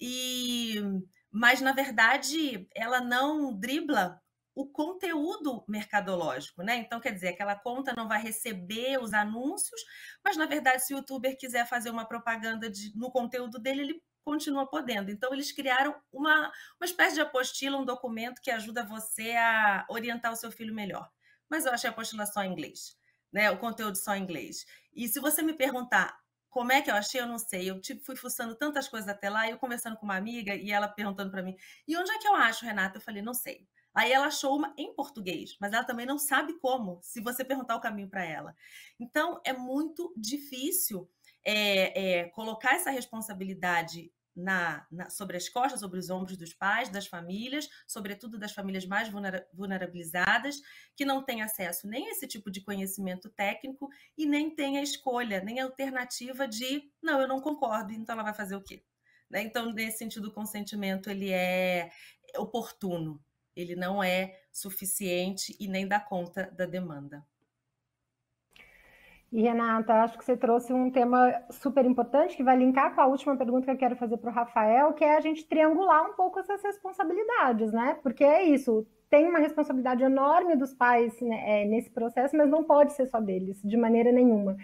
Speaker 4: e, mas na verdade ela não dribla o conteúdo mercadológico, né? Então, quer dizer, aquela conta não vai receber os anúncios, mas na verdade, se o youtuber quiser fazer uma propaganda de, no conteúdo dele, ele continua podendo. Então, eles criaram uma, uma espécie de apostila, um documento que ajuda você a orientar o seu filho melhor. Mas eu achei a apostila só em inglês, né? O conteúdo só em inglês. E se você me perguntar como é que eu achei, eu não sei. Eu tipo, fui fuçando tantas coisas até lá, eu conversando com uma amiga e ela perguntando para mim: e onde é que eu acho, Renata? Eu falei: não sei. Aí ela achou uma em português, mas ela também não sabe como, se você perguntar o caminho para ela. Então, é muito difícil é, é, colocar essa responsabilidade na, na, sobre as costas, sobre os ombros dos pais, das famílias, sobretudo das famílias mais vulnerabilizadas, que não têm acesso nem a esse tipo de conhecimento técnico e nem têm a escolha, nem a alternativa de não, eu não concordo, então ela vai fazer o quê? Né? Então, nesse sentido, o consentimento ele é oportuno, ele não é suficiente e nem dá conta da demanda.
Speaker 3: E Renata, acho que você trouxe um tema super importante que vai linkar com a última pergunta que eu quero fazer para o Rafael, que é a gente triangular um pouco essas responsabilidades, né? Porque é isso, tem uma responsabilidade enorme dos pais né, é, nesse processo, mas não pode ser só deles, de maneira nenhuma.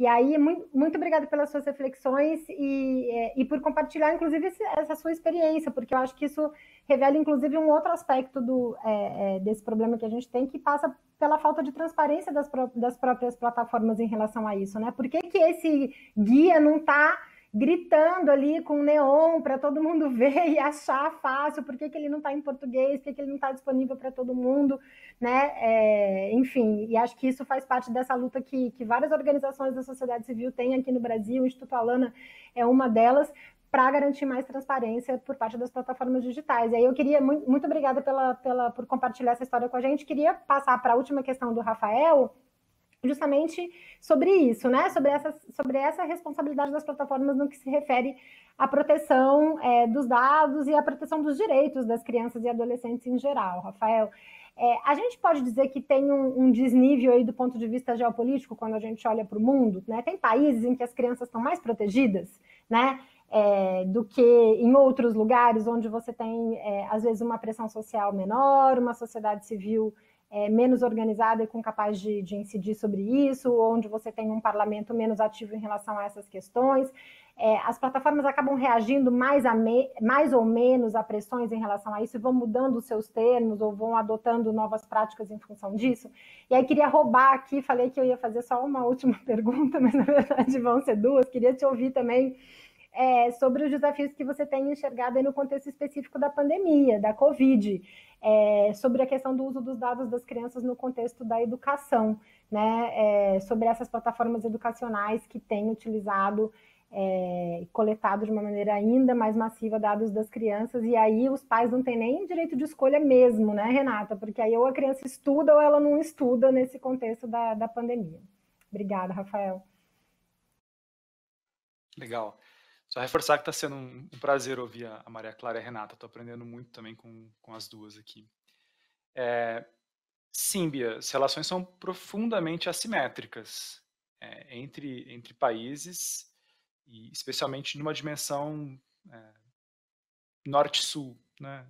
Speaker 3: E aí, muito, muito obrigada pelas suas reflexões e, é, e por compartilhar, inclusive, essa sua experiência, porque eu acho que isso revela, inclusive, um outro aspecto do, é, é, desse problema que a gente tem, que passa pela falta de transparência das, das próprias plataformas em relação a isso, né? Por que, que esse guia não está gritando ali com neon para todo mundo ver e achar fácil, por que, que ele não está em português, por que, que ele não está disponível para todo mundo, né? É, enfim, e acho que isso faz parte dessa luta que, que várias organizações da sociedade civil têm aqui no Brasil, o Instituto Alana é uma delas, para garantir mais transparência por parte das plataformas digitais. E aí eu queria, muito, muito obrigada pela, pela, por compartilhar essa história com a gente, queria passar para a última questão do Rafael, justamente sobre isso, né? Sobre essa, sobre essa responsabilidade das plataformas no que se refere à proteção é, dos dados e à proteção dos direitos das crianças e adolescentes em geral, Rafael. É, a gente pode dizer que tem um, um, desnível aí do ponto de vista geopolítico quando a gente olha para o mundo, né? Tem países em que as crianças estão mais protegidas, né? É, do que em outros lugares onde você tem, é, às vezes, uma pressão social menor, uma sociedade civil é, menos organizada e com capaz de, de, incidir sobre isso, onde você tem um parlamento menos ativo em relação a essas questões. É, as plataformas acabam reagindo mais, me, mais, ou menos a pressões em relação a isso e vão mudando os seus termos ou vão adotando novas práticas em função disso. E aí queria roubar aqui, falei que eu ia fazer só uma última pergunta, mas na verdade vão ser duas. Queria te ouvir também é, sobre os desafios que você tem enxergado no contexto específico da pandemia, da Covid é, sobre a questão do uso dos dados das crianças no contexto da educação, né, é, sobre essas plataformas educacionais que têm utilizado é, coletado de uma maneira ainda mais massiva dados das crianças, e aí os pais não têm nem direito de escolha mesmo, né, Renata? Porque aí ou a criança estuda ou ela não estuda nesse contexto da, da pandemia. Obrigada, Rafael.
Speaker 5: Legal. Só reforçar que está sendo um, um, prazer ouvir a, Maria Clara e a Renata. Estou aprendendo muito também com, com as duas aqui. É, sim, Bia, as relações são profundamente assimétricas é, entre, entre países, e especialmente numa dimensão é, norte-sul. Né?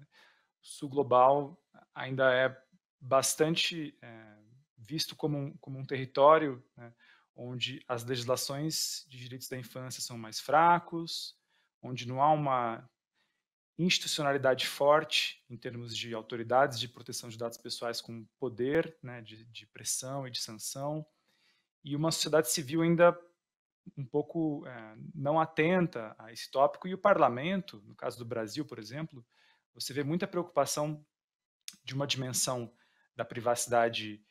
Speaker 5: O sul global ainda é bastante é, visto como um, como um território né? Onde as legislações de direitos da infância são mais fracos, onde não há uma institucionalidade forte em termos de autoridades de proteção de dados pessoais com poder né, de, de, pressão e de sanção, e uma sociedade civil ainda um pouco é, não atenta a esse tópico, e o parlamento, no caso do Brasil, por exemplo, você vê muita preocupação de uma dimensão da privacidade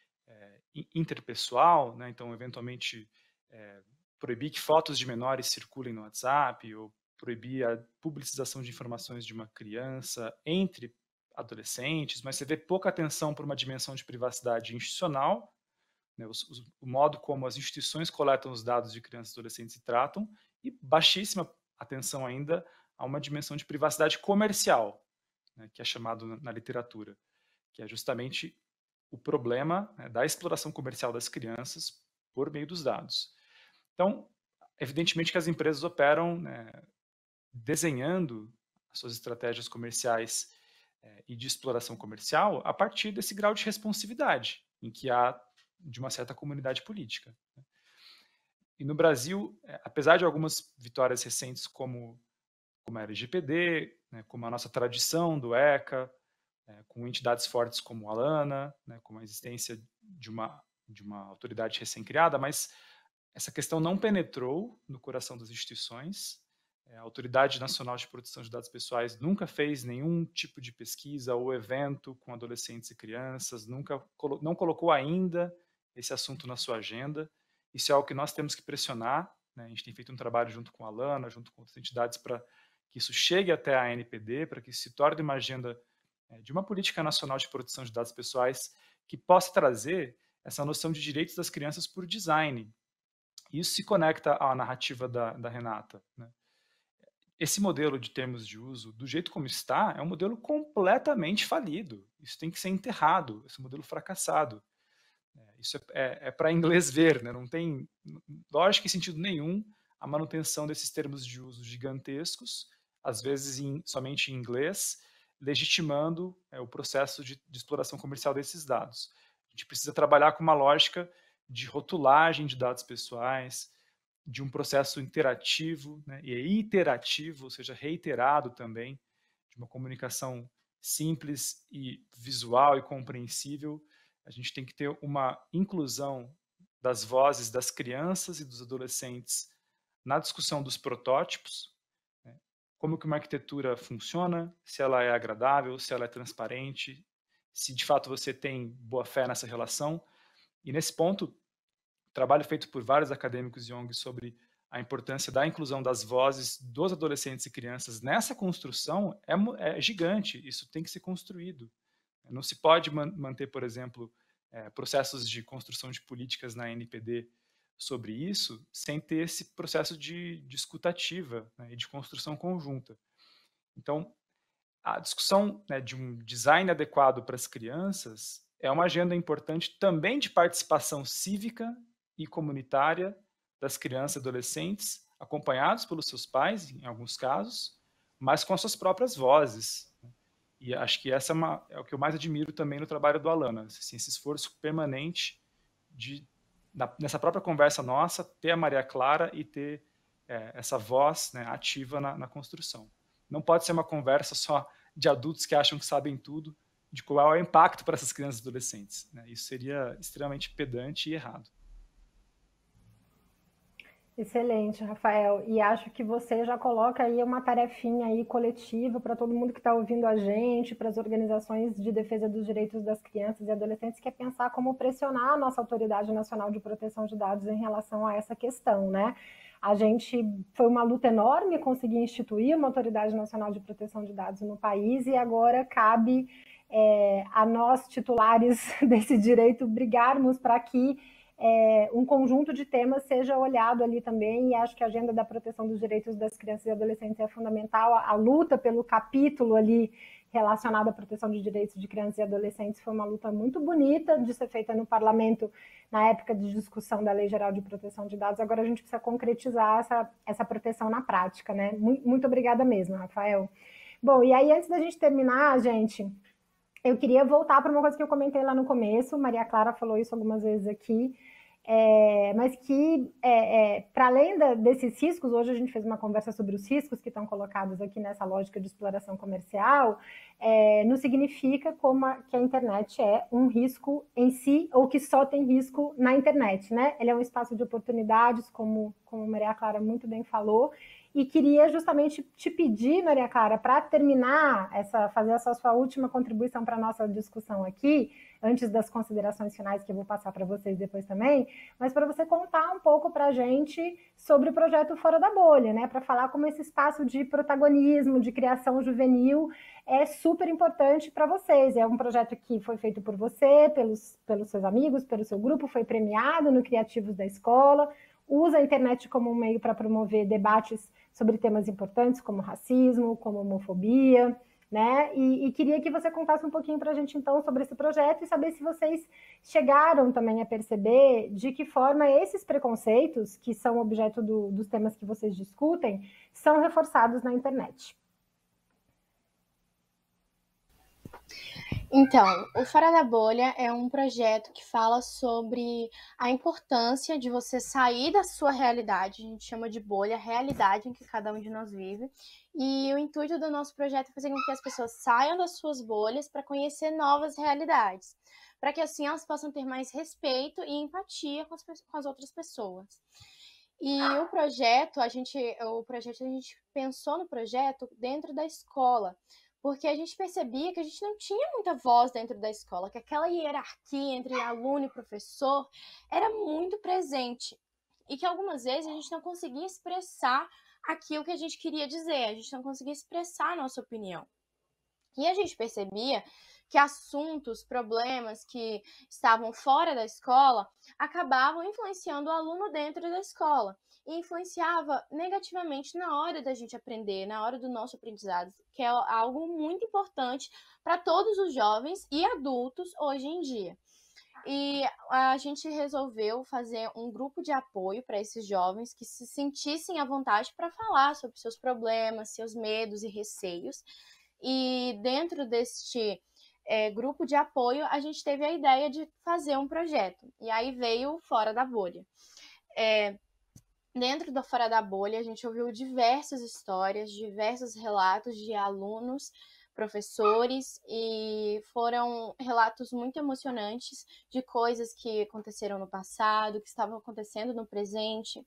Speaker 5: interpessoal, né? então, eventualmente, é, proibir que fotos de menores circulem no WhatsApp, ou proibir a publicização de informações de uma criança entre adolescentes, mas você vê pouca atenção para uma dimensão de privacidade institucional, né, os, o modo como as instituições coletam os dados de crianças e adolescentes e tratam, e baixíssima atenção ainda a uma dimensão de privacidade comercial, né, que é chamado na, na literatura, que é justamente o problema né, da exploração comercial das crianças por meio dos dados. Então, evidentemente que as empresas operam né, desenhando as suas estratégias comerciais é, e de exploração comercial a partir desse grau de responsividade em que há de uma certa comunidade política. Né. E no Brasil, é, apesar de algumas vitórias recentes como, como a LGPD, né, como a nossa tradição do ECA, é, com entidades fortes como a Alana, né, com a existência de uma, de uma autoridade recém-criada, mas essa questão não penetrou no coração das instituições. É, a Autoridade Nacional de Proteção de Dados Pessoais nunca fez nenhum tipo de pesquisa ou evento com adolescentes e crianças, nunca não colocou ainda esse assunto na sua agenda. Isso é algo que nós temos que pressionar. Né? A gente tem feito um trabalho junto com a Alana, junto com outras entidades, para que isso chegue até a ANPD, para que isso se torne uma agenda de uma política nacional de proteção de dados pessoais que possa trazer essa noção de direitos das crianças por design. Isso se conecta à narrativa da, da Renata. Né? Esse modelo de termos de uso, do jeito como está, é um modelo completamente falido. Isso tem que ser enterrado, esse modelo fracassado. É, isso é, é, é para inglês ver, né? não tem lógica e sentido nenhum a manutenção desses termos de uso gigantescos, às vezes em, somente em inglês, legitimando é, o processo de, de, exploração comercial desses dados. A gente precisa trabalhar com uma lógica de rotulagem de dados pessoais, de um processo interativo né, e iterativo, ou seja, reiterado também, de uma comunicação simples e visual e compreensível. A gente tem que ter uma inclusão das vozes das crianças e dos adolescentes na discussão dos protótipos, como que uma arquitetura funciona, se ela é agradável, se ela é transparente, se de fato você tem boa fé nessa relação. E nesse ponto, trabalho feito por vários acadêmicos de ONG sobre a importância da inclusão das vozes dos adolescentes e crianças nessa construção é, é gigante. Isso tem que ser construído. Não se pode man manter, por exemplo, é, processos de construção de políticas na NPD sobre isso sem ter esse processo de, escutativa né, e de construção conjunta. Então, a discussão né, de um design adequado para as crianças é uma agenda importante também de participação cívica e comunitária das crianças e adolescentes, acompanhados pelos seus pais, em alguns casos, mas com as suas próprias vozes. Né. E acho que essa é, uma, é, o que eu mais admiro também no trabalho do Alana, assim, esse esforço permanente de, na, nessa própria conversa nossa, ter a Maria Clara e ter é, essa voz né, ativa na, na construção. Não pode ser uma conversa só de adultos que acham que sabem tudo, de qual é o impacto para essas crianças e adolescentes. Né? Isso seria extremamente pedante e errado.
Speaker 3: Excelente, Rafael. E acho que você já coloca aí uma tarefinha aí coletiva para todo mundo que está ouvindo a gente, para as organizações de defesa dos direitos das crianças e adolescentes, que é pensar como pressionar a nossa Autoridade Nacional de Proteção de Dados em relação a essa questão, né? A gente foi uma luta enorme conseguir instituir uma autoridade nacional de proteção de dados no país e agora cabe é, a nós titulares desse direito brigarmos para que é, um conjunto de temas seja olhado ali também, e acho que a agenda da proteção dos direitos das crianças e adolescentes é fundamental. A, a, luta pelo capítulo ali relacionado à proteção de direitos de crianças e adolescentes foi uma luta muito bonita de ser feita no parlamento na época de discussão da Lei Geral de Proteção de Dados. Agora a gente precisa concretizar essa, essa proteção na prática, né? Muito, muito obrigada mesmo, Rafael. Bom, e aí antes da gente terminar, gente, eu queria voltar para uma coisa que eu comentei lá no começo, Maria Clara falou isso algumas vezes aqui, é, mas que, é, é, para além da, desses riscos, hoje a gente fez uma conversa sobre os riscos que estão colocados aqui nessa lógica de exploração comercial, é, não significa como a, que a internet é um risco em si, ou que só tem risco na internet, né? Ele é um espaço de oportunidades, como, como Maria Clara muito bem falou, e queria justamente te pedir, Maria Clara, para terminar essa, fazer essa sua última contribuição para a nossa discussão aqui, antes das considerações finais que eu vou passar para vocês depois também, mas para você contar um pouco para a gente sobre o projeto Fora da Bolha, né? Para falar como esse espaço de protagonismo, de criação juvenil é super importante para vocês. É um projeto que foi feito por você, pelos, pelos seus amigos, pelo seu grupo, foi premiado no Criativos da Escola, usa a internet como um meio para promover debates sobre temas importantes como racismo, como homofobia, né? E, e, queria que você contasse um pouquinho para a gente então sobre esse projeto e saber se vocês chegaram também a perceber de que forma esses preconceitos, que são objeto do, dos temas que vocês discutem, são reforçados na internet.
Speaker 6: Então, o Fora da Bolha é um projeto que fala sobre a importância de você sair da sua realidade, a gente chama de bolha, realidade em que cada um de nós vive. E o intuito do nosso projeto é fazer com que as pessoas saiam das suas bolhas para conhecer novas realidades, para que assim elas possam ter mais respeito e empatia com as, com as outras pessoas. E o projeto, a gente, o projeto a gente pensou no projeto dentro da escola porque a gente percebia que a gente não tinha muita voz dentro da escola, que aquela hierarquia entre aluno e professor era muito presente e que algumas vezes a gente não conseguia expressar aquilo que a gente queria dizer, a gente não conseguia expressar a nossa opinião. E a gente percebia que assuntos, problemas que estavam fora da escola acabavam influenciando o aluno dentro da escola e influenciava negativamente na hora da gente aprender, na hora do nosso aprendizado, que é algo muito importante para todos os jovens e adultos hoje em dia. E a gente resolveu fazer um grupo de apoio para esses jovens que se sentissem à vontade para falar sobre seus problemas, seus medos e receios. E dentro deste é, grupo de apoio, a gente teve a ideia de fazer um projeto. E aí veio Fora da Bolha. É, dentro da Fora da Bolha, a gente ouviu diversas histórias, diversos relatos de alunos, professores, e foram relatos muito emocionantes de coisas que aconteceram no passado, que estavam acontecendo no presente,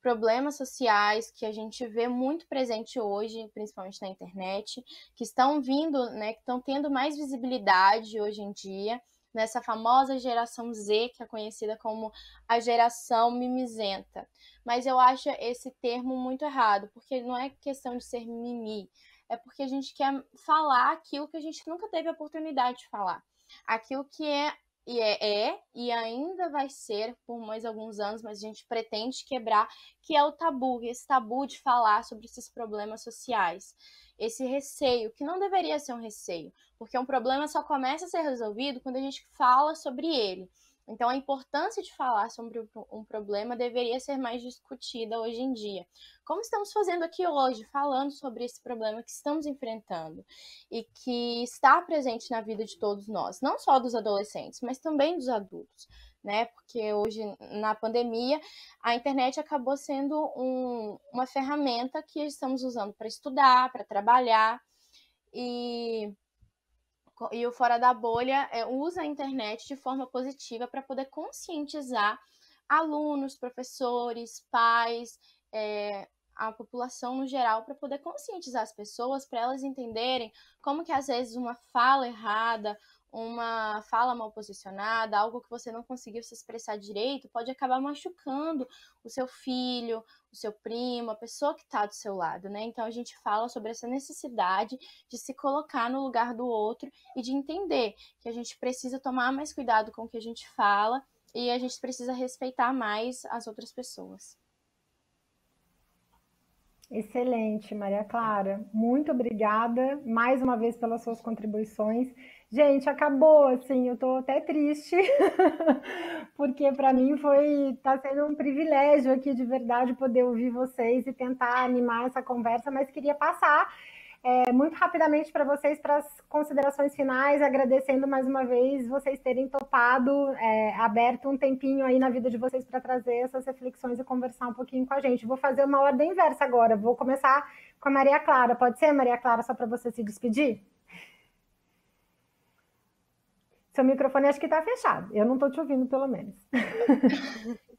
Speaker 6: problemas sociais que a gente vê muito presente hoje, principalmente na internet, que estão vindo, né, que estão tendo mais visibilidade hoje em dia nessa famosa geração Z, que é conhecida como a geração mimizenta. Mas eu acho esse termo muito errado, porque não é questão de ser mimi, é porque a gente quer falar aquilo que a gente nunca teve a oportunidade de falar. Aquilo que é e é, é, e ainda vai ser por mais alguns anos, mas a gente pretende quebrar, que é o tabu, esse tabu de falar sobre esses problemas sociais esse receio, que não deveria ser um receio, porque um problema só começa a ser resolvido quando a gente fala sobre ele. Então, a importância de falar sobre um problema deveria ser mais discutida hoje em dia. Como estamos fazendo aqui hoje, falando sobre esse problema que estamos enfrentando e que está presente na vida de todos nós, não só dos adolescentes, mas também dos adultos né? Porque hoje, na pandemia, a internet acabou sendo um, uma ferramenta que estamos usando para estudar, para trabalhar. E, e o Fora da Bolha é, usa a internet de forma positiva para poder conscientizar alunos, professores, pais, é, a população no geral para poder conscientizar as pessoas, para elas entenderem como que às vezes uma fala errada, uma fala mal posicionada, algo que você não conseguiu se expressar direito, pode acabar machucando o seu filho, o seu primo, a pessoa que está do seu lado, né? Então a gente fala sobre essa necessidade de se colocar no lugar do outro e de entender que a gente precisa tomar mais cuidado com o que a gente fala e a gente precisa respeitar mais as outras pessoas.
Speaker 3: Excelente, Maria Clara. Muito obrigada mais uma vez pelas suas contribuições. Gente, acabou, assim, eu tô até triste, porque para mim foi, tá sendo um privilégio aqui de verdade poder ouvir vocês e tentar animar essa conversa, mas queria passar é, muito rapidamente para vocês para as considerações finais, agradecendo mais uma vez vocês terem topado, é, aberto um tempinho aí na vida de vocês para trazer essas reflexões e conversar um pouquinho com a gente. Vou fazer uma ordem inversa agora, vou começar com a Maria Clara. Pode ser, Maria Clara, só para você se despedir? Seu microfone acho que está fechado. Eu não estou te ouvindo, pelo menos.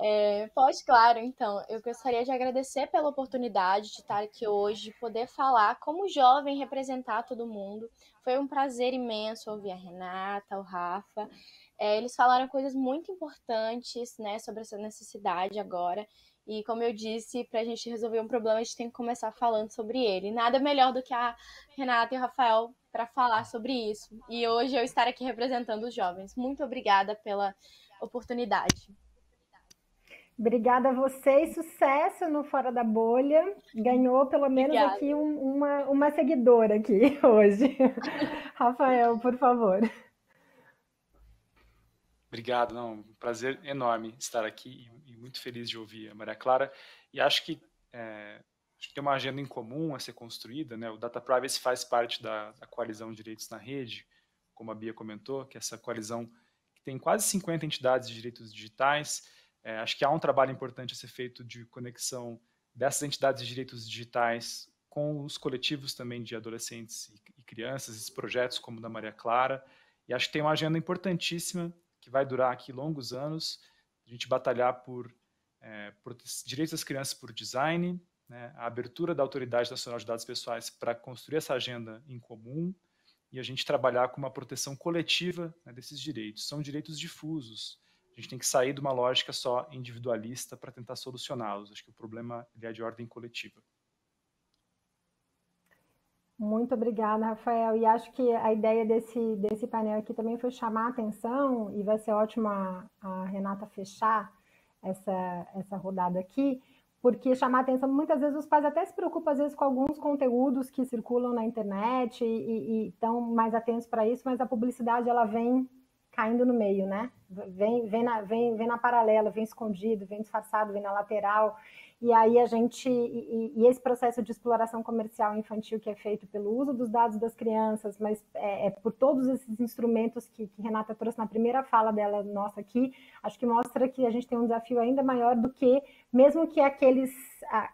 Speaker 6: É, pode, claro. Então, eu gostaria de agradecer pela oportunidade de estar aqui hoje, poder falar como jovem representar todo mundo. Foi um prazer imenso ouvir a Renata, o Rafa. É, eles falaram coisas muito importantes, né, sobre essa necessidade agora. E como eu disse, para a gente resolver um problema, a gente tem que começar falando sobre ele. Nada melhor do que a Renata e o Rafael para falar sobre isso. E hoje eu estar aqui representando os jovens. Muito obrigada pela oportunidade.
Speaker 3: Obrigada a vocês, sucesso no Fora da Bolha. Ganhou pelo menos Obrigada. aqui um, uma, uma seguidora aqui hoje. Rafael, por favor.
Speaker 5: Obrigado, não, um prazer enorme estar aqui e, muito feliz de ouvir a Maria Clara. E acho que é, acho que tem uma agenda em comum a ser construída, né? O Data Privacy faz parte da, da coalizão de direitos na rede, como a Bia comentou, que é essa coalizão que tem quase 50 entidades de direitos digitais. É, acho que há um trabalho importante a ser feito de conexão dessas entidades de direitos digitais com os coletivos também de adolescentes e, e crianças, esses projetos como o da Maria Clara. E acho que tem uma agenda importantíssima que vai durar aqui longos anos, a gente batalhar por, é, por direitos das crianças por design, né, a abertura da Autoridade Nacional de Dados Pessoais para construir essa agenda em comum e a gente trabalhar com uma proteção coletiva né, desses direitos. São direitos difusos. A gente tem que sair de uma lógica só individualista para tentar solucioná-los. Acho que o problema é de ordem coletiva.
Speaker 3: Muito obrigada, Rafael. E acho que a ideia desse, desse painel aqui também foi chamar a atenção, e vai ser ótimo a, a Renata fechar essa, essa rodada aqui, porque chamar atenção, muitas vezes os pais até se preocupam, às vezes, com alguns conteúdos que circulam na internet e, estão mais atentos para isso, mas a publicidade, ela vem caindo no meio, né? Vem, vem, na, vem, vem na paralela, vem escondido, vem disfarçado, vem na lateral. E aí a gente e, e, esse processo de exploração comercial infantil que é feito pelo uso dos dados das crianças, mas é, é por todos esses instrumentos que, que, Renata trouxe na primeira fala dela nossa aqui, acho que mostra que a gente tem um desafio ainda maior do que mesmo que aqueles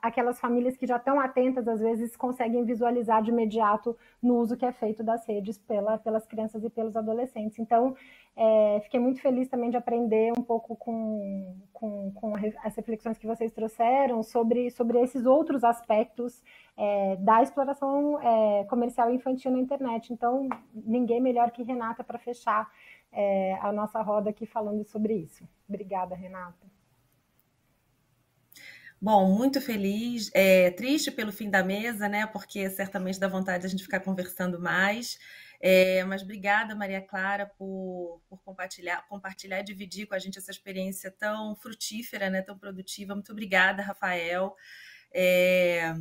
Speaker 3: aquelas famílias que já estão atentas às vezes conseguem visualizar de imediato no uso que é feito das redes pela, pelas crianças e pelos adolescentes. Então é, fiquei muito feliz também de aprender um pouco com, com, com, as reflexões que vocês trouxeram sobre, sobre esses outros aspectos é, da exploração é, comercial infantil na internet. Então, ninguém melhor que Renata para fechar é, a nossa roda aqui falando sobre isso. Obrigada, Renata.
Speaker 4: Bom, muito feliz, é, triste pelo fim da mesa, né? Porque certamente dá vontade de a gente ficar conversando mais. É, mas obrigada, Maria Clara, por, por, compartilhar, compartilhar e dividir com a gente essa experiência tão frutífera, né, tão produtiva. Muito obrigada, Rafael. Estou é,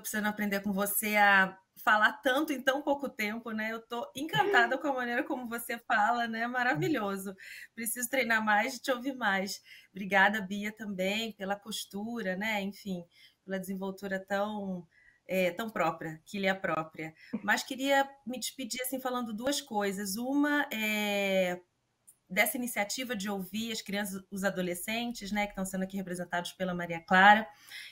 Speaker 4: precisando aprender com você a falar tanto em tão pouco tempo, né? Eu estou encantada com a maneira como você fala, né? Maravilhoso. Preciso treinar mais e te ouvir mais. Obrigada, Bia, também, pela postura, né? Enfim, pela desenvoltura tão é, tão própria, que lhe é própria. Mas queria me despedir assim falando duas coisas. Uma é dessa iniciativa de ouvir as crianças, os adolescentes, né, que estão sendo aqui representados pela Maria Clara.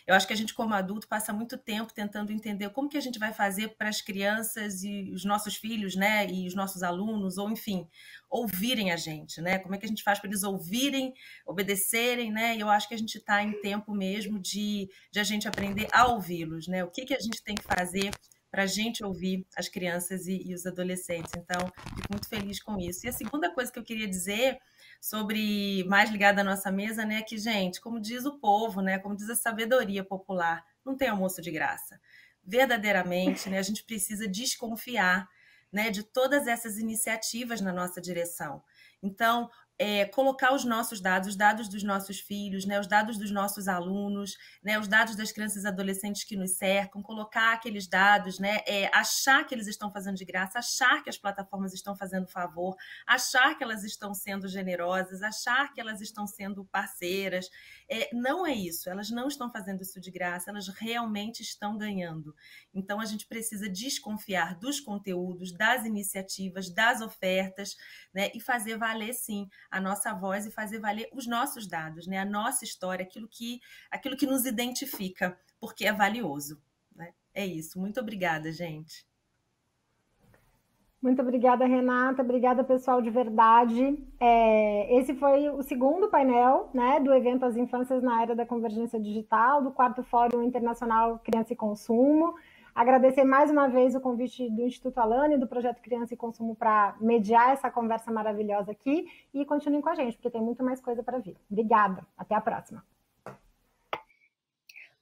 Speaker 4: Eu acho que a gente, como adulto, passa muito tempo tentando entender como que a gente vai fazer para as crianças e os nossos filhos, né, e os nossos alunos, ou enfim, ouvirem a gente, né? Como é que a gente faz para eles ouvirem, obedecerem, né? E eu acho que a gente está em tempo mesmo de, de a gente aprender a ouvi-los, né? O que, que a gente tem que fazer para a gente ouvir as crianças e, e, os adolescentes. Então, fico muito feliz com isso. E a segunda coisa que eu queria dizer sobre mais ligada à nossa mesa, né, é que, gente, como diz o povo, né, como diz a sabedoria popular, não tem almoço de graça. Verdadeiramente, né, a gente precisa desconfiar né, de todas essas iniciativas na nossa direção. Então, é, colocar os nossos dados, os dados dos nossos filhos, né, os dados dos nossos alunos, né, os dados das crianças e adolescentes que nos cercam, colocar aqueles dados, né, é, achar que eles estão fazendo de graça, achar que as plataformas estão fazendo favor, achar que elas estão sendo generosas, achar que elas estão sendo parceiras. É, não é isso, elas não estão fazendo isso de graça, elas realmente estão ganhando. Então a gente precisa desconfiar dos conteúdos, das iniciativas, das ofertas, né, e fazer valer sim a nossa voz e fazer valer os nossos dados, né? A nossa história, aquilo que, aquilo que nos identifica, porque é valioso. Né? É isso. Muito obrigada, gente.
Speaker 3: Muito obrigada, Renata. Obrigada, pessoal, de verdade. É, esse foi o segundo painel né, do evento As Infâncias na Era da Convergência Digital, do quarto Fórum Internacional Criança e Consumo. Agradecer mais uma vez o convite do Instituto Alane do Projeto Criança e Consumo para mediar essa conversa maravilhosa aqui e continuem com a gente, porque tem muito mais coisa para vir. Obrigada, até a próxima.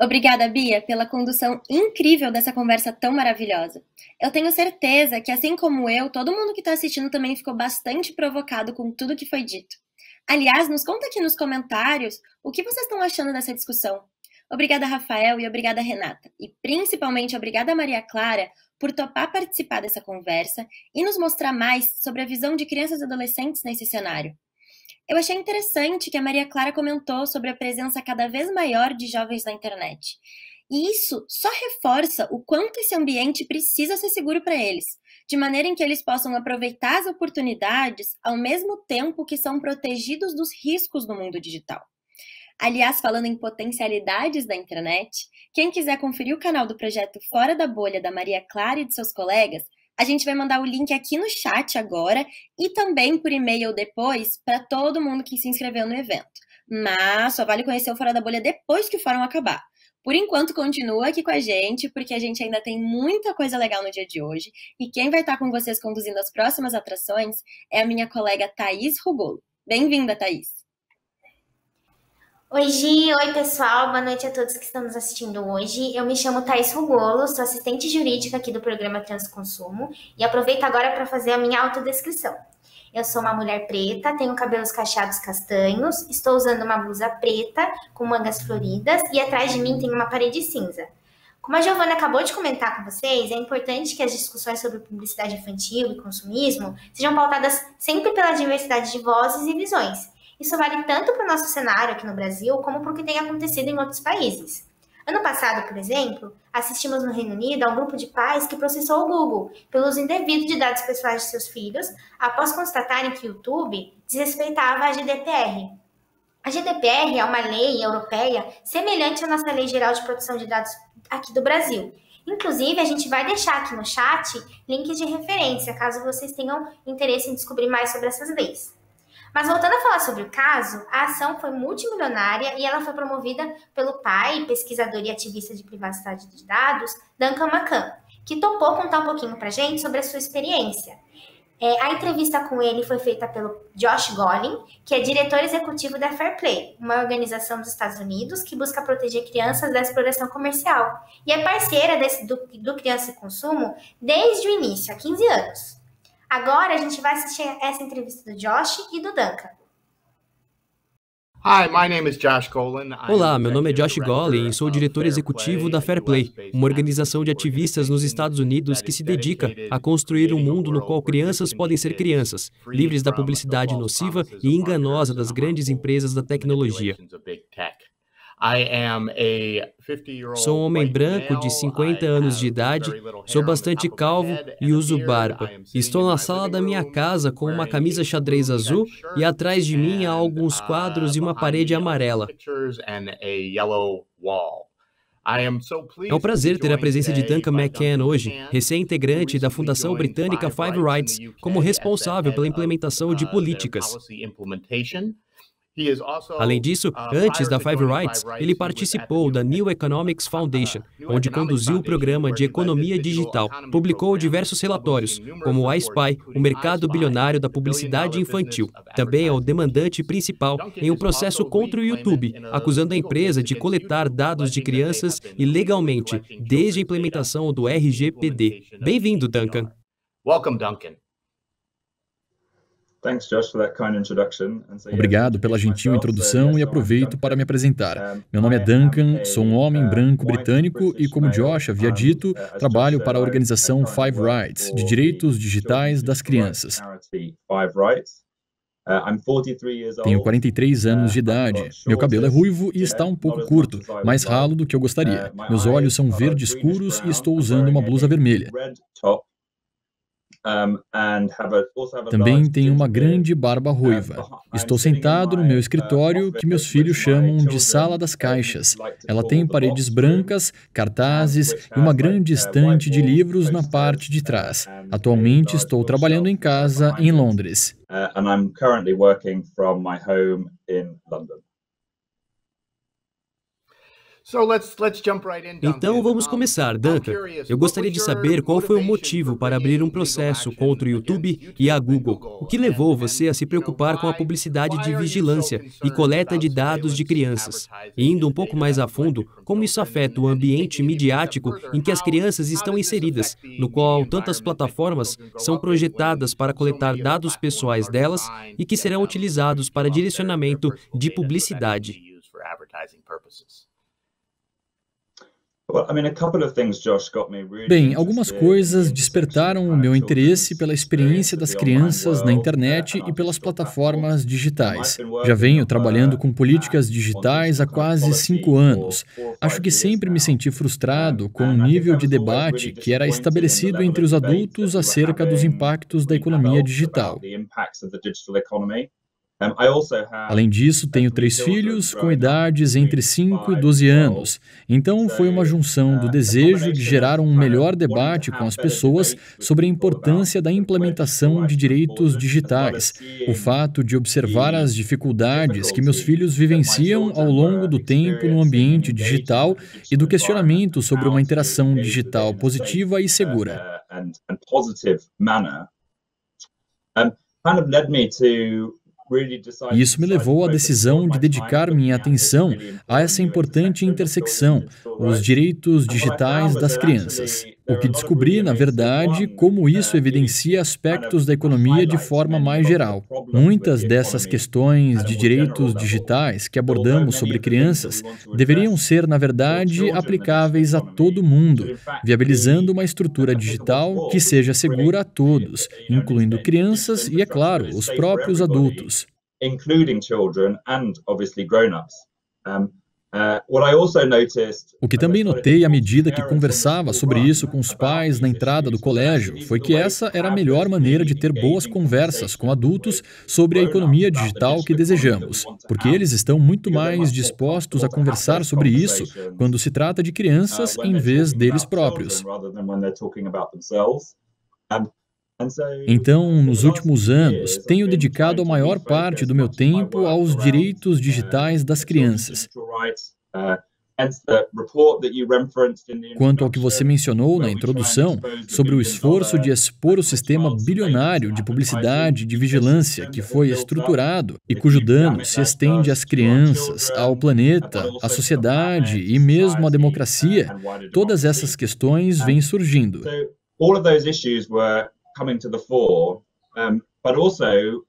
Speaker 2: Obrigada, Bia, pela condução incrível dessa conversa tão maravilhosa. Eu tenho certeza que, assim como eu, todo mundo que está assistindo também ficou bastante provocado com tudo que foi dito. Aliás, nos conta aqui nos comentários o que vocês estão achando dessa discussão. Obrigada, Rafael, e obrigada, Renata. E principalmente obrigada, Maria Clara, por topar participar dessa conversa e nos mostrar mais sobre a visão de crianças e adolescentes nesse cenário. Eu achei interessante que a Maria Clara comentou sobre a presença cada vez maior de jovens na internet. E isso só reforça o quanto esse ambiente precisa ser seguro para eles, de maneira em que eles possam aproveitar as oportunidades ao mesmo tempo que são protegidos dos riscos do mundo digital. Aliás, falando em potencialidades da internet, quem quiser conferir o canal do projeto Fora da Bolha da Maria Clara e de seus colegas, a gente vai mandar o link aqui no chat agora e também por e-mail depois para todo mundo que se inscreveu no evento. Mas só vale conhecer o Fora da Bolha depois que o fórum acabar. Por enquanto, continua aqui com a gente, porque a gente ainda tem muita coisa legal no dia de hoje. E quem vai estar com vocês conduzindo as próximas atrações é a minha colega Thaís Rugolo. Bem-vinda, Thaís!
Speaker 7: Oi, Gi. Oi, pessoal. Boa noite a todos que estão nos assistindo hoje. Eu me chamo Thais Rugolo, sou assistente jurídica aqui do programa Transconsumo e aproveito agora para fazer a minha autodescrição. Eu sou uma mulher preta, tenho cabelos cacheados castanhos, estou usando uma blusa preta com mangas floridas e atrás de mim tem uma parede cinza. Como a Giovana acabou de comentar com vocês, é importante que as discussões sobre publicidade infantil e consumismo sejam pautadas sempre pela diversidade de vozes e visões isso vale tanto para o nosso cenário aqui no Brasil, como para o que tem acontecido em outros países. Ano passado, por exemplo, assistimos no Reino Unido a um grupo de pais que processou o Google pelo uso indevido de dados pessoais de seus filhos, após constatarem que o YouTube desrespeitava a GDPR. A GDPR é uma lei europeia semelhante à nossa Lei Geral de Proteção de Dados aqui do Brasil. Inclusive, a gente vai deixar aqui no chat links de referência, caso vocês tenham interesse em descobrir mais sobre essas leis. Mas voltando a falar sobre o caso, a ação foi multimilionária e ela foi promovida pelo pai, pesquisador e ativista de privacidade de dados, Duncan McCann, que topou contar um pouquinho pra gente sobre a sua experiência. É, a entrevista com ele foi feita pelo Josh Golin, que é diretor executivo da Fair Play, uma organização dos Estados Unidos que busca proteger crianças da exploração comercial e é parceira desse, do, do Criança e Consumo desde o início, há 15 anos. Agora a gente vai assistir essa entrevista do Josh e do Duncan.
Speaker 8: Olá, meu nome é Josh Golin e sou diretor executivo da Fair Play, uma organização de ativistas nos Estados Unidos que se dedica a construir um mundo no qual crianças podem ser crianças, livres da publicidade nociva e enganosa das grandes empresas da tecnologia. Sou um homem branco de 50 anos de idade, sou bastante calvo e uso barba. Estou na sala da minha casa com uma camisa xadrez azul e atrás de mim há alguns
Speaker 9: uh,
Speaker 8: quadros e uma parede amarela. É um prazer ter a presença de Duncan McCann hoje, recém-integrante da Fundação Britânica Five Rights, como responsável pela implementação de
Speaker 9: uh,
Speaker 8: políticas. Além disso,
Speaker 9: uh,
Speaker 8: antes da Five Rights, ele participou da New Economics Foundation, onde conduziu o programa de economia digital, publicou diversos relatórios, como o iSpy, o mercado bilionário da publicidade infantil. Também é o demandante principal em um processo contra o YouTube, acusando a empresa de coletar dados de crianças ilegalmente, desde a implementação do RGPD. Bem-vindo, Duncan.
Speaker 9: Welcome, Duncan.
Speaker 10: Obrigado pela gentil introdução e aproveito para me apresentar. Meu nome é Duncan, sou um homem branco britânico e, como Josh havia dito, trabalho para a organização Five Rights, de direitos digitais das crianças. Tenho 43 anos de idade. Meu cabelo é ruivo e está um pouco curto, mais ralo do que eu gostaria. Meus olhos são verde escuros e estou usando uma blusa vermelha. Também tenho uma grande barba ruiva. Estou sentado no meu escritório, que meus filhos chamam de sala das caixas. Ela tem paredes brancas, cartazes e uma grande estante de livros na parte de trás. Atualmente estou trabalhando em casa em Londres.
Speaker 8: Então vamos começar, Duncan. Eu gostaria de saber qual foi o motivo para abrir um processo contra o YouTube e a Google. O que levou você a se preocupar com a publicidade de vigilância e coleta de dados de crianças? E indo um pouco mais a fundo, como isso afeta o ambiente midiático em que as crianças estão inseridas, no qual tantas plataformas são projetadas para coletar dados pessoais delas e que serão utilizados para direcionamento de publicidade.
Speaker 10: Bem, algumas coisas despertaram o meu interesse pela experiência das crianças na internet e pelas plataformas digitais. Já venho trabalhando com políticas digitais há quase cinco anos. Acho que sempre me senti frustrado com o nível de debate que era estabelecido entre os adultos acerca dos impactos da economia digital. Além disso, tenho três filhos com idades entre 5 e 12 anos. Então, foi uma junção do desejo de gerar um melhor debate com as pessoas sobre a importância da implementação de direitos digitais, o fato de observar as dificuldades que meus filhos vivenciam ao longo do tempo no ambiente digital e do questionamento sobre uma interação digital positiva e segura. kind of led me to e isso me levou à decisão de dedicar minha atenção a essa importante intersecção, os direitos digitais das crianças. O que descobri, na verdade, como isso evidencia aspectos da economia de forma mais geral. Muitas dessas questões de direitos digitais que abordamos sobre crianças deveriam ser, na verdade, aplicáveis a todo mundo, viabilizando uma estrutura digital que seja segura a todos, incluindo crianças e, é claro, os próprios adultos. O que também notei à medida que conversava sobre isso com os pais na entrada do colégio foi que essa era a melhor maneira de ter boas conversas com adultos sobre a economia digital que desejamos, porque eles estão muito mais dispostos a conversar sobre isso quando se trata de crianças em vez deles próprios. Então, nos últimos anos, tenho dedicado a maior parte do meu tempo aos direitos digitais das crianças. Quanto ao que você mencionou na introdução sobre o esforço de expor o sistema bilionário de publicidade de vigilância que foi estruturado e cujo dano se estende às crianças, ao planeta, à sociedade e mesmo à democracia, todas essas questões vêm surgindo coming to the fore, um, but also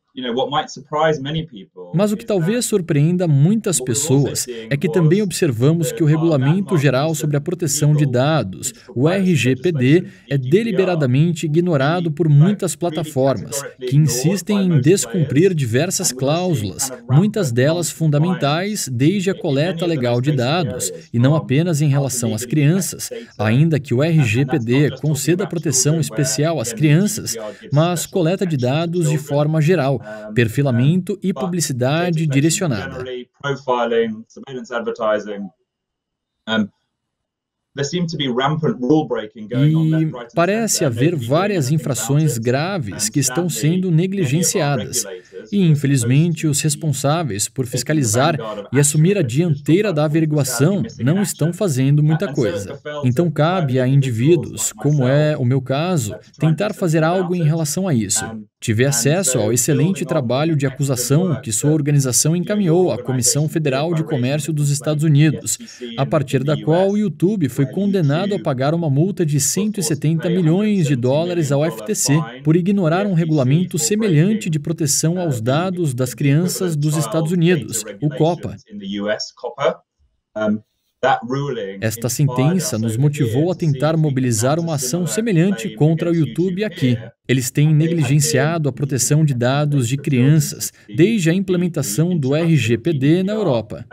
Speaker 10: mas o que talvez surpreenda muitas pessoas é que também observamos que o Regulamento Geral sobre a Proteção de Dados, o RGPD, é deliberadamente ignorado por muitas plataformas, que insistem em descumprir diversas cláusulas, muitas delas fundamentais desde a coleta legal de dados, e não apenas em relação às crianças, ainda que o RGPD conceda proteção especial às crianças, mas coleta de dados de forma geral perfilamento e publicidade direcionada. E parece haver várias infrações graves que estão sendo negligenciadas. E, infelizmente, os responsáveis por fiscalizar e assumir a dianteira da averiguação não estão fazendo muita coisa. Então, cabe a indivíduos, como é o meu caso, tentar fazer algo em relação a isso. Tive acesso ao excelente trabalho de acusação que sua organização encaminhou à Comissão Federal de Comércio dos Estados Unidos, a partir da qual o YouTube foi condenado a pagar uma multa de 170 milhões de dólares ao FTC por ignorar um regulamento semelhante de proteção aos dados das crianças dos Estados Unidos, o COPA. Esta sentença nos motivou a tentar mobilizar uma ação semelhante contra o YouTube aqui. Eles têm negligenciado a proteção de dados de crianças desde a implementação do RGPD na Europa.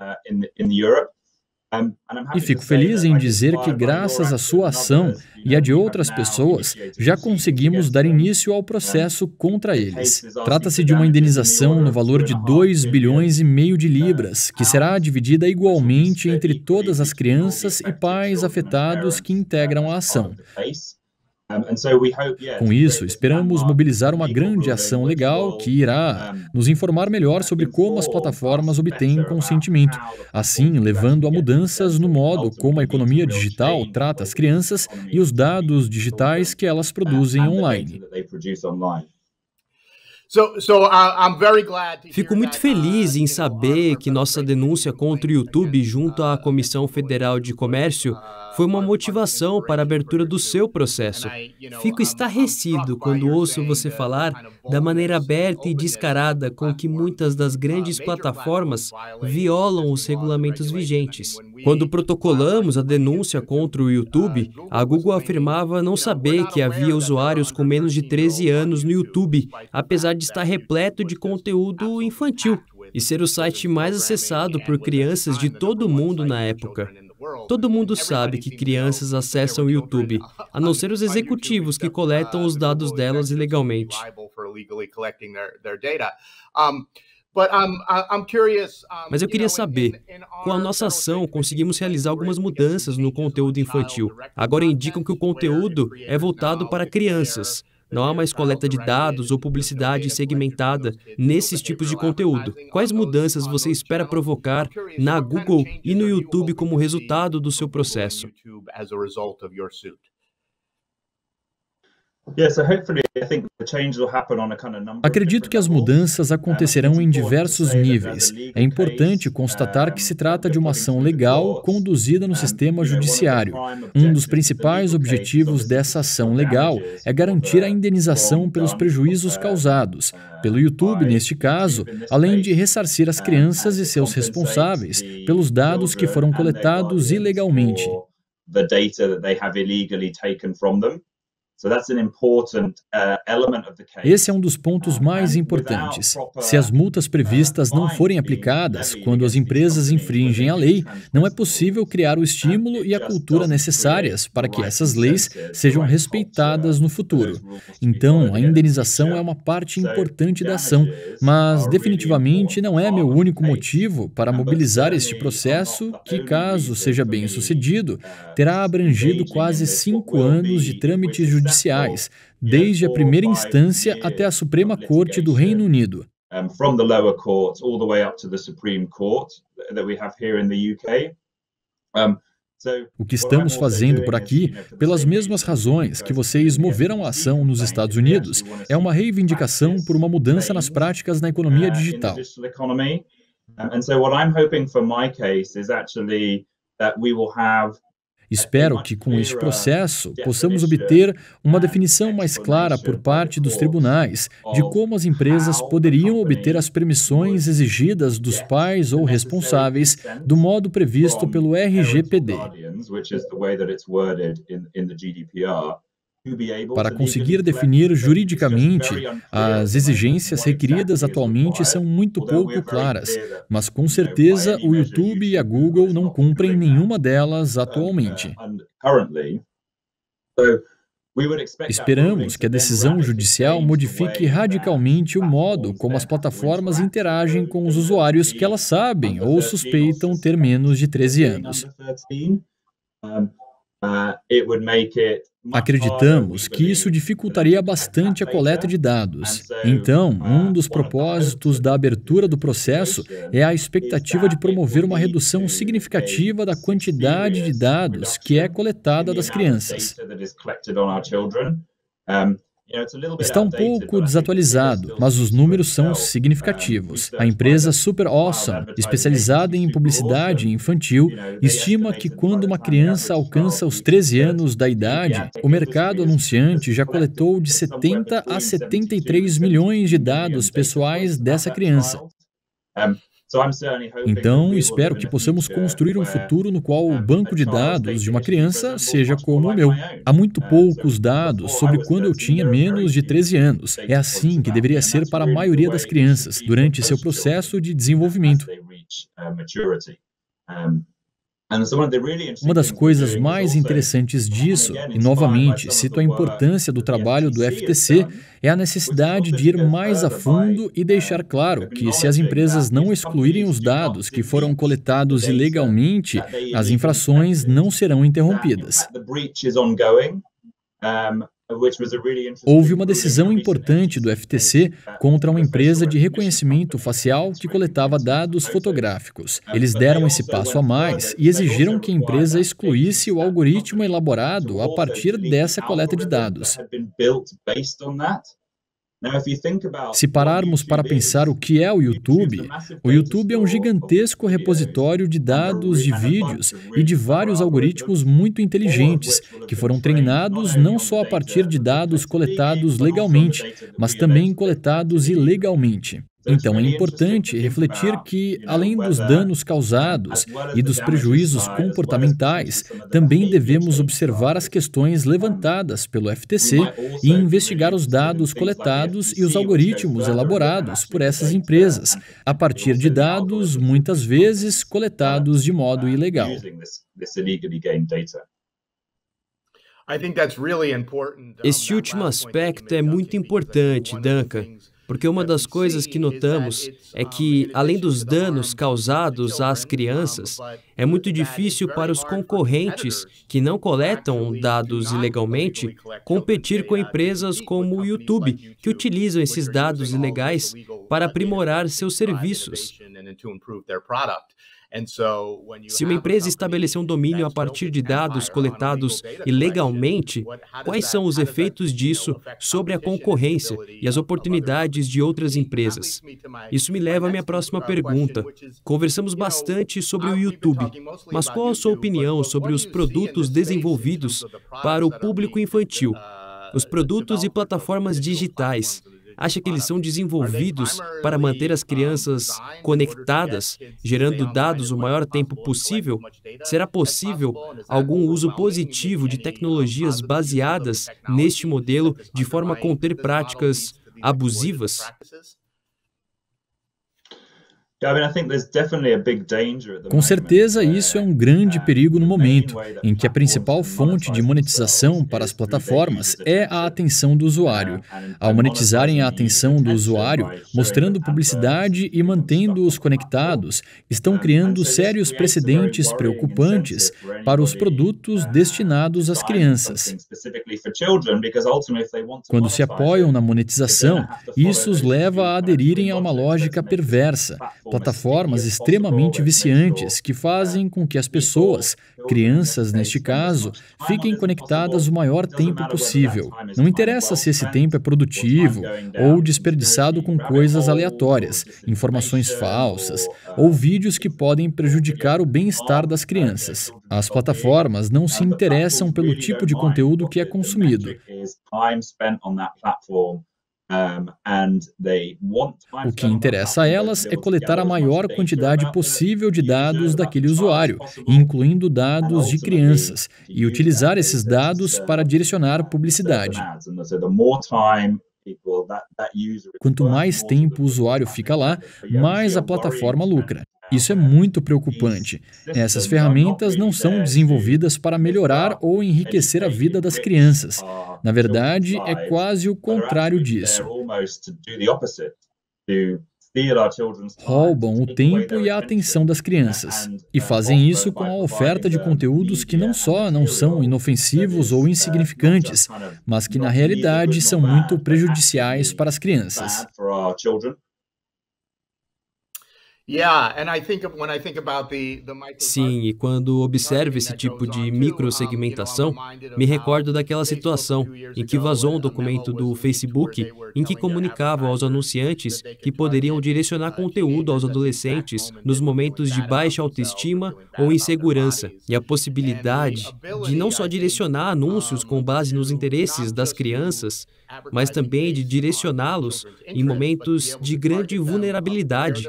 Speaker 10: E fico feliz em dizer que, graças à sua ação e a de outras pessoas, já conseguimos dar início ao processo contra eles. Trata-se de uma indenização no valor de 2 bilhões e meio de libras, que será dividida igualmente entre todas as crianças e pais afetados que integram a ação. Com isso, esperamos mobilizar uma grande ação legal que irá nos informar melhor sobre como as plataformas obtêm consentimento, assim levando a mudanças no modo como a economia digital trata as crianças e os dados digitais que elas produzem online.
Speaker 8: Fico muito feliz em saber que nossa denúncia contra o YouTube junto à Comissão Federal de Comércio foi uma motivação para a abertura do seu processo. Fico estarrecido quando ouço você falar da maneira aberta e descarada com que muitas das grandes plataformas violam os regulamentos vigentes. Quando protocolamos a denúncia contra o YouTube, a Google afirmava não saber que havia usuários com menos de 13 anos no YouTube, apesar de estar repleto de conteúdo infantil e ser o site mais acessado por crianças de todo o mundo na época. Todo mundo sabe que crianças acessam o YouTube, a não ser os executivos que coletam os dados delas ilegalmente. Mas eu queria saber, com a nossa ação, conseguimos realizar algumas mudanças no conteúdo infantil. Agora indicam que o conteúdo é voltado para crianças. Não há mais coleta de dados ou publicidade segmentada nesses tipos de conteúdo. Quais mudanças você espera provocar na Google e no YouTube como resultado do seu processo?
Speaker 10: Acredito que as mudanças acontecerão em diversos níveis. É importante constatar que se trata de uma ação legal conduzida no sistema judiciário. Um dos principais objetivos dessa ação legal é garantir a indenização pelos prejuízos causados, pelo YouTube neste caso, além de ressarcir as crianças e seus responsáveis pelos dados que foram coletados ilegalmente. Esse é um dos pontos mais importantes. Se as multas previstas não forem aplicadas quando as empresas infringem a lei, não é possível criar o estímulo e a cultura necessárias para que essas leis sejam respeitadas no futuro. Então, a indenização é uma parte importante da ação, mas definitivamente não é meu único motivo para mobilizar este processo, que, caso seja bem sucedido, terá abrangido quase cinco anos de trâmites judiciais judiciais, desde a primeira instância até a Suprema Corte do Reino Unido. O que estamos fazendo por aqui, pelas mesmas razões que vocês moveram a ação nos Estados Unidos, é uma reivindicação por uma mudança nas práticas na economia digital. And so what I'm hoping for my case is actually that we will have Espero que, com este processo, possamos obter uma definição mais clara por parte dos tribunais de como as empresas poderiam obter as permissões exigidas dos pais ou responsáveis do modo previsto pelo RGPD. Para conseguir definir juridicamente, as exigências requeridas atualmente são muito pouco claras, mas com certeza o YouTube e a Google não cumprem nenhuma delas atualmente. Esperamos que a decisão judicial modifique radicalmente o modo como as plataformas interagem com os usuários que elas sabem ou suspeitam ter menos de 13 anos. Acreditamos que isso dificultaria bastante a coleta de dados. Então, um dos propósitos da abertura do processo é a expectativa de promover uma redução significativa da quantidade de dados que é coletada das crianças. Está um pouco desatualizado, mas os números são significativos. A empresa Super Awesome, especializada em publicidade infantil, estima que quando uma criança alcança os 13 anos da idade, o mercado anunciante já coletou de 70 a 73 milhões de dados pessoais dessa criança. Então, espero que possamos construir um futuro no qual o banco de dados de uma criança seja como o meu. Há muito poucos dados sobre quando eu tinha menos de 13 anos. É assim que deveria ser para a maioria das crianças durante seu processo de desenvolvimento. Uma das coisas mais interessantes disso, e novamente cito a importância do trabalho do FTC, é a necessidade de ir mais a fundo e deixar claro que, se as empresas não excluírem os dados que foram coletados ilegalmente, as infrações não serão interrompidas. Houve uma decisão importante do FTC contra uma empresa de reconhecimento facial que coletava dados fotográficos. Eles deram esse passo a mais e exigiram que a empresa excluísse o algoritmo elaborado a partir dessa coleta de dados. Se pararmos para pensar o que é o YouTube, o YouTube é um gigantesco repositório de dados de vídeos e de vários algoritmos muito inteligentes, que foram treinados não só a partir de dados coletados legalmente, mas também coletados ilegalmente. Então é importante refletir que, além dos danos causados e dos prejuízos comportamentais, também devemos observar as questões levantadas pelo FTC e investigar os dados coletados e os algoritmos elaborados por essas empresas, a partir de dados, muitas vezes, coletados de modo ilegal.
Speaker 8: Este último aspecto é muito importante, Duncan porque uma das coisas que notamos é que, além dos danos causados às crianças, é muito difícil para os concorrentes que não coletam dados ilegalmente competir com empresas como o YouTube, que utilizam esses dados ilegais para aprimorar seus serviços. Se uma empresa estabelecer um domínio a partir de dados coletados ilegalmente, quais são os efeitos disso sobre a concorrência e as oportunidades de outras empresas? Isso me leva à minha próxima pergunta. Conversamos bastante sobre o YouTube, mas qual a sua opinião sobre os produtos desenvolvidos para o público infantil, os produtos e plataformas digitais? Acha que eles são desenvolvidos para manter as crianças conectadas, gerando dados o maior tempo possível? Será possível algum uso positivo de tecnologias baseadas neste modelo de forma a conter práticas abusivas?
Speaker 10: Com certeza, isso é um grande perigo no momento em que a principal fonte de monetização para as plataformas é a atenção do usuário. Ao monetizarem a atenção do usuário, mostrando publicidade e mantendo-os conectados, estão criando sérios precedentes preocupantes para os produtos destinados às crianças. Quando se apoiam na monetização, isso os leva a aderirem a uma lógica perversa plataformas extremamente viciantes que fazem com que as pessoas, crianças neste caso, fiquem conectadas o maior tempo possível. Não interessa se esse tempo é produtivo ou desperdiçado com coisas aleatórias, informações falsas ou vídeos que podem prejudicar o bem-estar das crianças. As plataformas não se interessam pelo tipo de conteúdo que é consumido. O que interessa a elas é coletar a maior quantidade possível de dados daquele usuário, incluindo dados de crianças, e utilizar esses dados para direcionar publicidade. Quanto mais tempo o usuário fica lá, mais a plataforma lucra. Isso é muito preocupante. Essas ferramentas não são desenvolvidas para melhorar ou enriquecer a vida das crianças. Na verdade, é quase o contrário disso. Roubam o tempo e a atenção das crianças e fazem isso com a oferta de conteúdos que não só não são inofensivos ou insignificantes, mas que na realidade são muito prejudiciais para as crianças.
Speaker 8: Sim, e quando observo esse tipo de microsegmentação, me recordo daquela situação em que vazou um documento do Facebook em que comunicava aos anunciantes que poderiam direcionar conteúdo aos adolescentes nos momentos de baixa autoestima ou insegurança, e a possibilidade de não só direcionar anúncios com base nos interesses das crianças, mas também de direcioná-los em momentos de grande vulnerabilidade.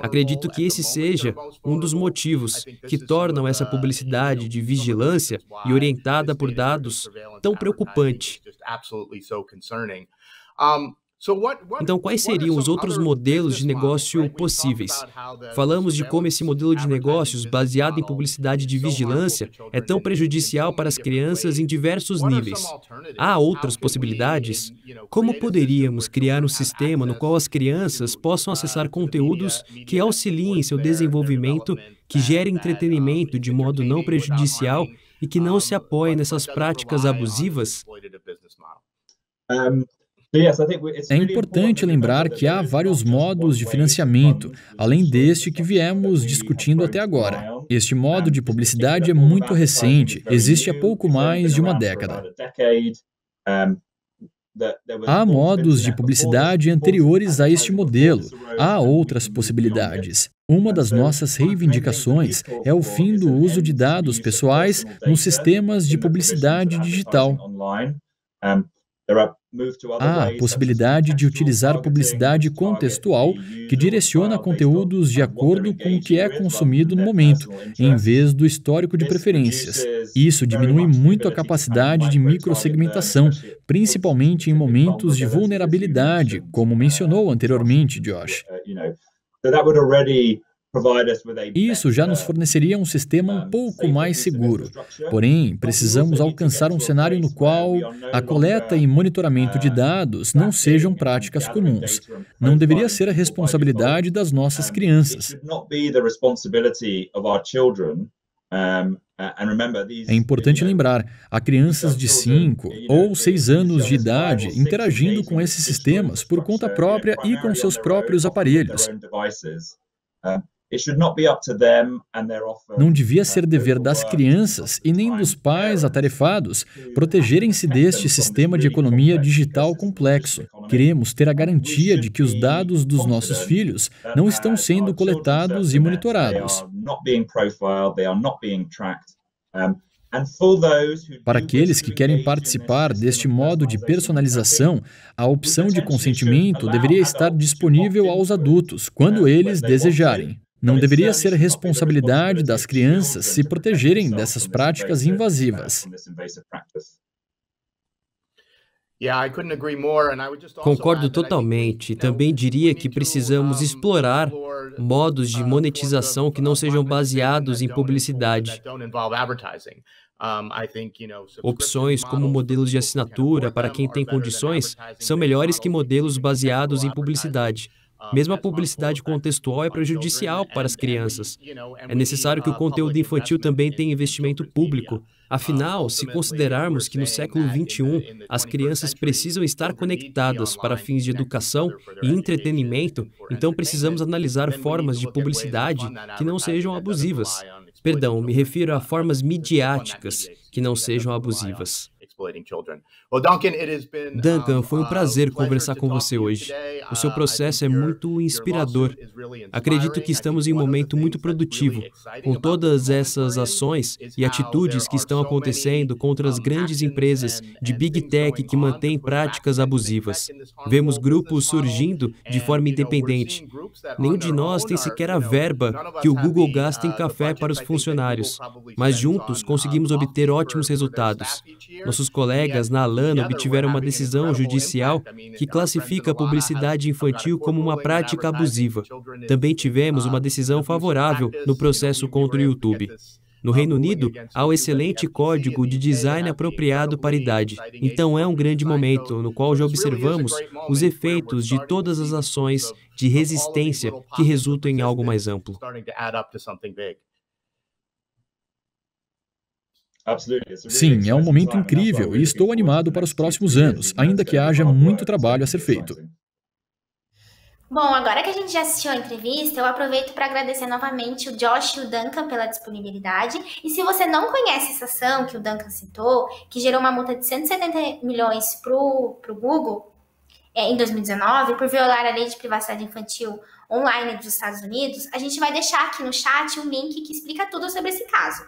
Speaker 8: Acredito que esse seja um dos motivos que tornam essa publicidade de vigilância e orientada por dados tão preocupante. Então, quais seriam os outros modelos de negócio possíveis? Falamos de como esse modelo de negócios, baseado em publicidade de vigilância, é tão prejudicial para as crianças em diversos níveis. Há outras possibilidades? Como poderíamos criar um sistema no qual as crianças possam acessar conteúdos que auxiliem seu desenvolvimento, que gerem entretenimento de modo não prejudicial e que não se apoiem nessas práticas abusivas?
Speaker 10: É importante lembrar que há vários modos de financiamento, além deste que viemos discutindo até agora. Este modo de publicidade é muito recente, existe há pouco mais de uma década. Há modos de publicidade anteriores a este modelo. Há outras possibilidades. Uma das nossas reivindicações é o fim do uso de dados pessoais nos sistemas de publicidade digital. Há a possibilidade de utilizar publicidade contextual que direciona conteúdos de acordo com o que é consumido no momento, em vez do histórico de preferências. Isso diminui muito a capacidade de microsegmentação, principalmente em momentos de vulnerabilidade, como mencionou anteriormente, Josh. Isso já nos forneceria um sistema um pouco mais seguro. Porém, precisamos alcançar um cenário no qual a coleta e monitoramento de dados não sejam práticas comuns. Não deveria ser a responsabilidade das nossas crianças. É importante lembrar, há crianças de 5 ou 6 anos de idade interagindo com esses sistemas por conta própria e com seus próprios aparelhos. Não devia ser dever das crianças e nem dos pais atarefados protegerem-se deste sistema de economia digital complexo. Queremos ter a garantia de que os dados dos nossos filhos não estão sendo coletados e monitorados. Para aqueles que querem participar deste modo de personalização, a opção de consentimento deveria estar disponível aos adultos quando eles desejarem. Não deveria ser responsabilidade das crianças se protegerem dessas práticas invasivas.
Speaker 8: Concordo totalmente. Também diria que precisamos explorar modos de monetização que não sejam baseados em publicidade. Opções como modelos de assinatura para quem tem condições são melhores que modelos baseados em publicidade. Mesmo a publicidade contextual é prejudicial para as crianças. É necessário que o conteúdo infantil também tenha investimento público. Afinal, se considerarmos que no século XXI as crianças precisam estar conectadas para fins de educação e entretenimento, então precisamos analisar formas de publicidade que não sejam abusivas. Perdão, me refiro a formas midiáticas que não sejam abusivas. Duncan, foi um prazer conversar com você hoje. O seu uh, processo é muito inspirador. Acredito que estamos em um momento muito produtivo, com todas essas ações e atitudes que estão acontecendo contra as grandes empresas de Big Tech que mantêm práticas abusivas. Vemos grupos surgindo de forma independente. Nenhum de nós tem sequer a verba que o Google gasta em uh, café para os funcionários, mas juntos uh, conseguimos obter ótimos resultados. Nossos colegas na Alana obtiveram uma decisão judicial que classifica a publicidade infantil como uma prática abusiva. Também tivemos uma decisão favorável no processo contra o YouTube. No Reino Unido, há o excelente código de design apropriado para idade. Então é um grande momento no qual já observamos os efeitos de todas as ações de resistência que resultam em algo mais amplo.
Speaker 10: Sim, é um momento incrível e estou animado para os próximos anos, ainda que haja muito trabalho a ser feito.
Speaker 7: Bom, agora que a gente já assistiu a entrevista, eu aproveito para agradecer novamente o Josh e o Duncan pela disponibilidade. E se você não conhece essa ação que o Duncan citou, que gerou uma multa de 170 milhões para o Google é, em 2019 por violar a lei de privacidade infantil online dos Estados Unidos, a gente vai deixar aqui no chat um link que explica tudo sobre esse caso.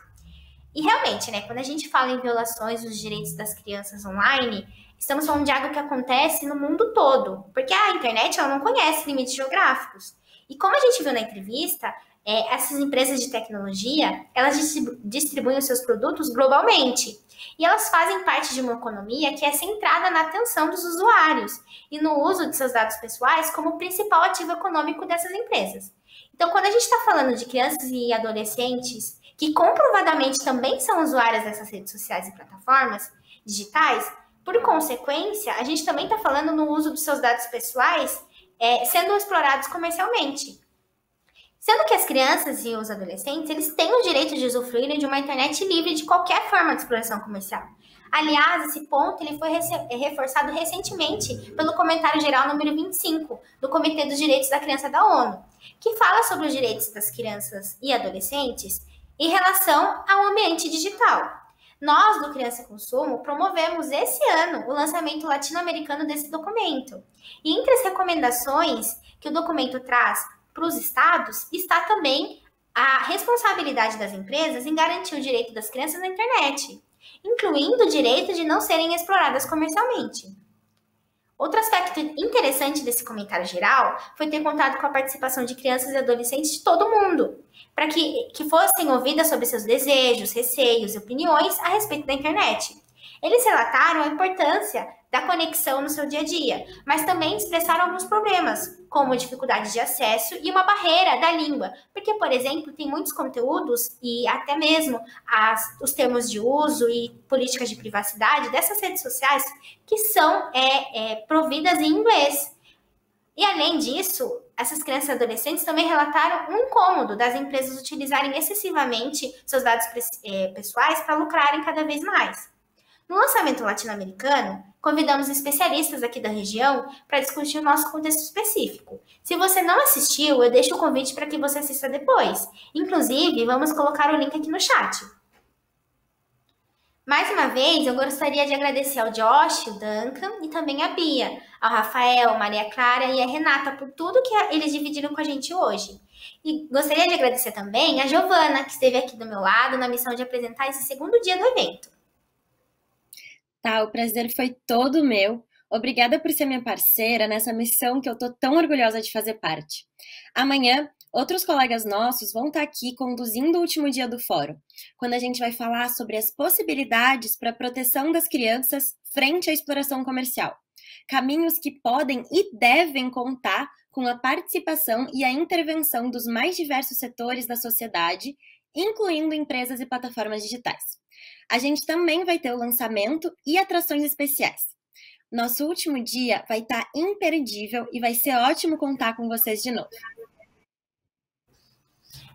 Speaker 7: E realmente, né, quando a gente fala em violações dos direitos das crianças online, estamos falando de algo que acontece no mundo todo, porque a internet ela não conhece limites geográficos. E como a gente viu na entrevista, é, essas empresas de tecnologia, elas distribuem os seus produtos globalmente. E elas fazem parte de uma economia que é centrada na atenção dos usuários e no uso de seus dados pessoais como principal ativo econômico dessas empresas. Então, quando a gente está falando de crianças e adolescentes que comprovadamente também são usuárias dessas redes sociais e plataformas digitais, por consequência, a gente também está falando no uso dos seus dados pessoais é, sendo explorados comercialmente. Sendo que as crianças e os adolescentes, eles têm o direito de usufruírem de uma internet livre de qualquer forma de exploração comercial. Aliás, esse ponto ele foi reforçado recentemente pelo comentário geral número 25 do Comitê dos Direitos da Criança da ONU, que fala sobre os direitos das crianças e adolescentes em relação ao ambiente digital. Nós, do Criança Consumo, promovemos esse ano o lançamento latino-americano desse documento. E entre as recomendações que o documento traz para os estados está também a responsabilidade das empresas em garantir o direito das crianças na internet, incluindo o direito de não serem exploradas comercialmente. Outro aspecto interessante desse comentário geral foi ter contado com a participação de crianças e adolescentes de todo mundo, para que, que fossem ouvidas sobre seus desejos, receios e opiniões a respeito da internet. Eles relataram a importância da conexão no seu dia a dia, mas também expressaram alguns problemas, como dificuldade de acesso e uma barreira da língua, porque, por exemplo, tem muitos conteúdos e até mesmo as, os termos de uso e políticas de privacidade dessas redes sociais que são é, é, providas em inglês. E além disso, essas crianças e adolescentes também relataram um incômodo das empresas utilizarem excessivamente seus dados é, pessoais para lucrarem cada vez mais. No lançamento latino-americano, convidamos especialistas aqui da região para discutir o nosso contexto específico. Se você não assistiu, eu deixo o convite para que você assista depois. Inclusive, vamos colocar o link aqui no chat. Mais uma vez, eu gostaria de agradecer ao Josh, o Duncan e também a Bia, ao Rafael, Maria Clara e a Renata por tudo que eles dividiram com a gente hoje. E gostaria de agradecer também a Giovana, que esteve aqui do meu lado na missão de apresentar esse segundo dia do evento.
Speaker 2: Tá, o prazer foi todo meu. Obrigada por ser minha parceira nessa missão que eu tô tão orgulhosa de fazer parte. Amanhã, outros colegas nossos vão estar aqui conduzindo o último dia do fórum, quando a gente vai falar sobre as possibilidades para a proteção das crianças frente à exploração comercial. Caminhos que podem e devem contar com a participação e a intervenção dos mais diversos setores da sociedade, incluindo empresas e plataformas digitais. A gente também vai ter o lançamento e atrações especiais. Nosso último dia vai estar imperdível e vai ser ótimo contar com vocês de novo.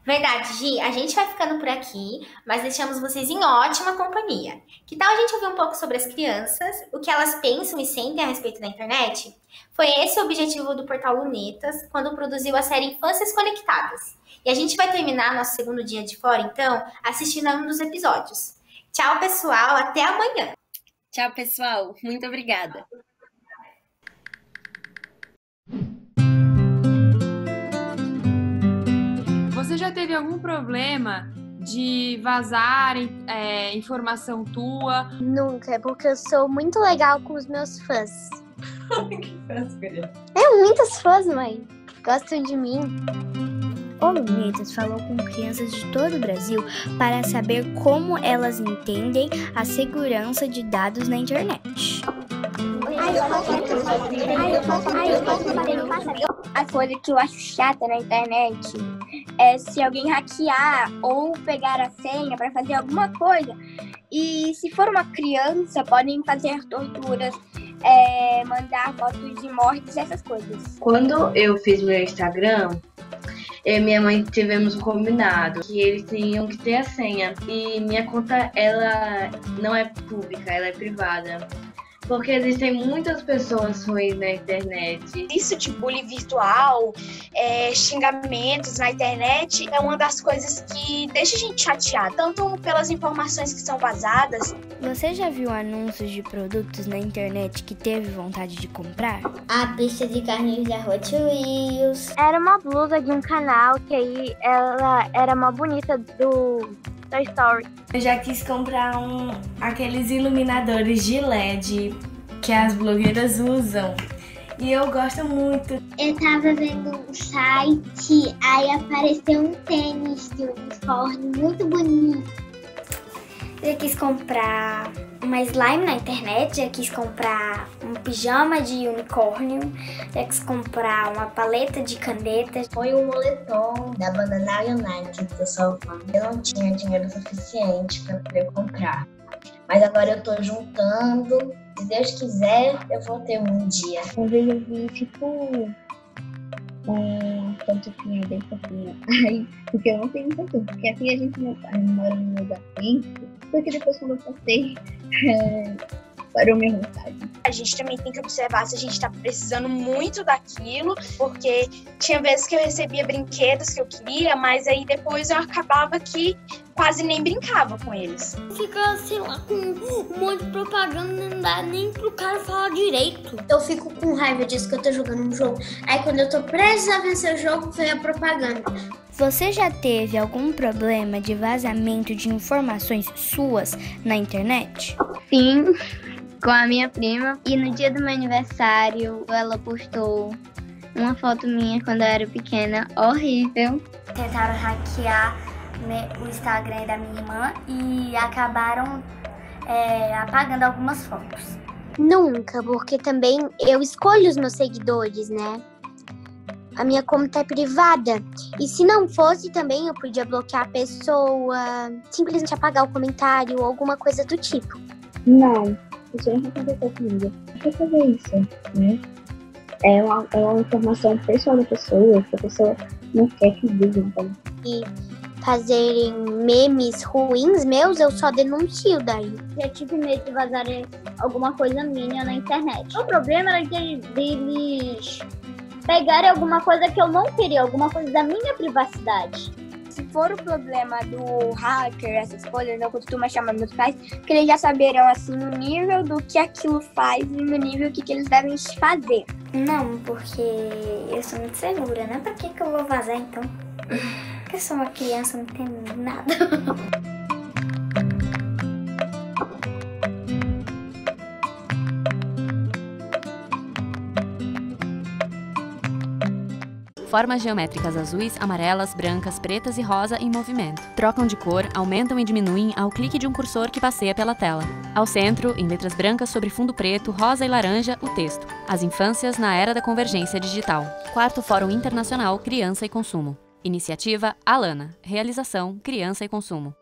Speaker 7: Verdade, Gi. A gente vai ficando por aqui, mas deixamos vocês em ótima companhia. Que tal a gente ouvir um pouco sobre as crianças, o que elas pensam e sentem a respeito da internet? Foi esse o objetivo do portal Lunetas, quando produziu a série Infâncias Conectadas. E a gente vai terminar nosso segundo dia de fora, então, assistindo a um dos episódios. Tchau, pessoal. Até amanhã.
Speaker 2: Tchau, pessoal. Muito obrigada.
Speaker 9: Você já teve algum problema de vazar é, informação tua?
Speaker 11: Nunca, porque eu sou muito legal com os meus fãs.
Speaker 9: que fãs, querida?
Speaker 11: É, muitos fãs, mãe. Gostam de mim.
Speaker 12: O Lunetas falou com crianças de todo o Brasil para saber como elas entendem a segurança de dados na internet.
Speaker 11: A coisa que eu acho chata na internet é se alguém hackear ou pegar a senha para fazer alguma coisa. E se for uma criança, podem fazer torturas, é, mandar fotos de mortes, essas coisas.
Speaker 13: Quando eu fiz meu Instagram, eu e minha mãe tivemos um combinado que eles tinham que ter a senha. E minha conta, ela não é pública, ela é privada. Porque existem muitas pessoas ruins na internet.
Speaker 14: Isso de bullying virtual, é, xingamentos na internet, é uma das coisas que deixa a gente chateada, tanto pelas informações que são vazadas.
Speaker 12: Você já viu anúncios de produtos na internet que teve vontade de comprar?
Speaker 11: A pista de carrinhos da Hot Wheels.
Speaker 15: Era uma blusa de um canal que aí ela era uma bonita do Toy Story.
Speaker 16: Eu já quis comprar um aqueles iluminadores de LED que as blogueiras usam. E eu gosto muito.
Speaker 11: Eu tava vendo um site, aí apareceu um tênis de unicórnio muito bonito.
Speaker 17: Eu quis comprar uma slime na internet, já quis comprar um pijama de unicórnio, já quis comprar uma paleta de canetas.
Speaker 18: Foi um moletom da banda Now United, que eu sou fã. Eu não tinha dinheiro suficiente para poder comprar. Mas agora eu tô juntando. Se Deus quiser, eu vou ter um dia.
Speaker 19: Vez eu vi, tipo, um pantufinho bem fofinho. Aí, porque eu não tenho tanto, porque aqui a gente não, mora no lugar quente. Porque depois quando eu passei, é, parou minha vontade.
Speaker 14: A gente também tem que observar se a gente está precisando muito daquilo, porque tinha vezes que eu recebia brinquedos que eu queria, mas aí depois eu acabava que quase nem brincava com eles.
Speaker 17: Fica, sei lá, com um monte de propaganda, não dá nem pro cara falar direito.
Speaker 11: Eu fico com raiva disso que eu tô jogando um jogo. Aí quando eu tô prestes a vencer o jogo, vem a propaganda.
Speaker 12: Você já teve algum problema de vazamento de informações suas na internet?
Speaker 15: Sim, com a minha prima. E no dia do meu aniversário, ela postou uma foto minha quando eu era pequena, horrível.
Speaker 17: Tentaram hackear o Instagram da minha irmã e acabaram é, apagando algumas fotos.
Speaker 11: Nunca, porque também eu escolho os meus seguidores, né? a minha conta é privada. E se não fosse também, eu podia bloquear a pessoa, simplesmente apagar o comentário ou alguma coisa do tipo.
Speaker 19: Não, isso não aconteceu comigo. Por que fazer isso, né? É uma, é uma informação pessoal da pessoa, que a pessoa não quer que diga, então.
Speaker 11: E fazerem memes ruins meus, eu só denuncio daí.
Speaker 15: Já tive medo de vazarem alguma coisa minha na internet. O problema era de, deles pegarem alguma coisa que eu não queria, alguma coisa da minha privacidade.
Speaker 11: For o problema do hacker, essas coisas, eu costumo chamar meus pais, que eles já saberão assim o nível do que aquilo faz e no nível que, que eles devem fazer.
Speaker 17: Não, porque eu sou muito segura, né? Pra que, que eu vou vazar então? Eu sou uma criança, não entendo nada.
Speaker 1: Formas geométricas azuis, amarelas, brancas, pretas e rosa em movimento. Trocam de cor, aumentam e diminuem ao clique de um cursor que passeia pela tela. Ao centro, em letras brancas sobre fundo preto, rosa e laranja, o texto: As infâncias na era da convergência digital. Quarto Fórum Internacional Criança e Consumo. Iniciativa Alana. Realização Criança e Consumo.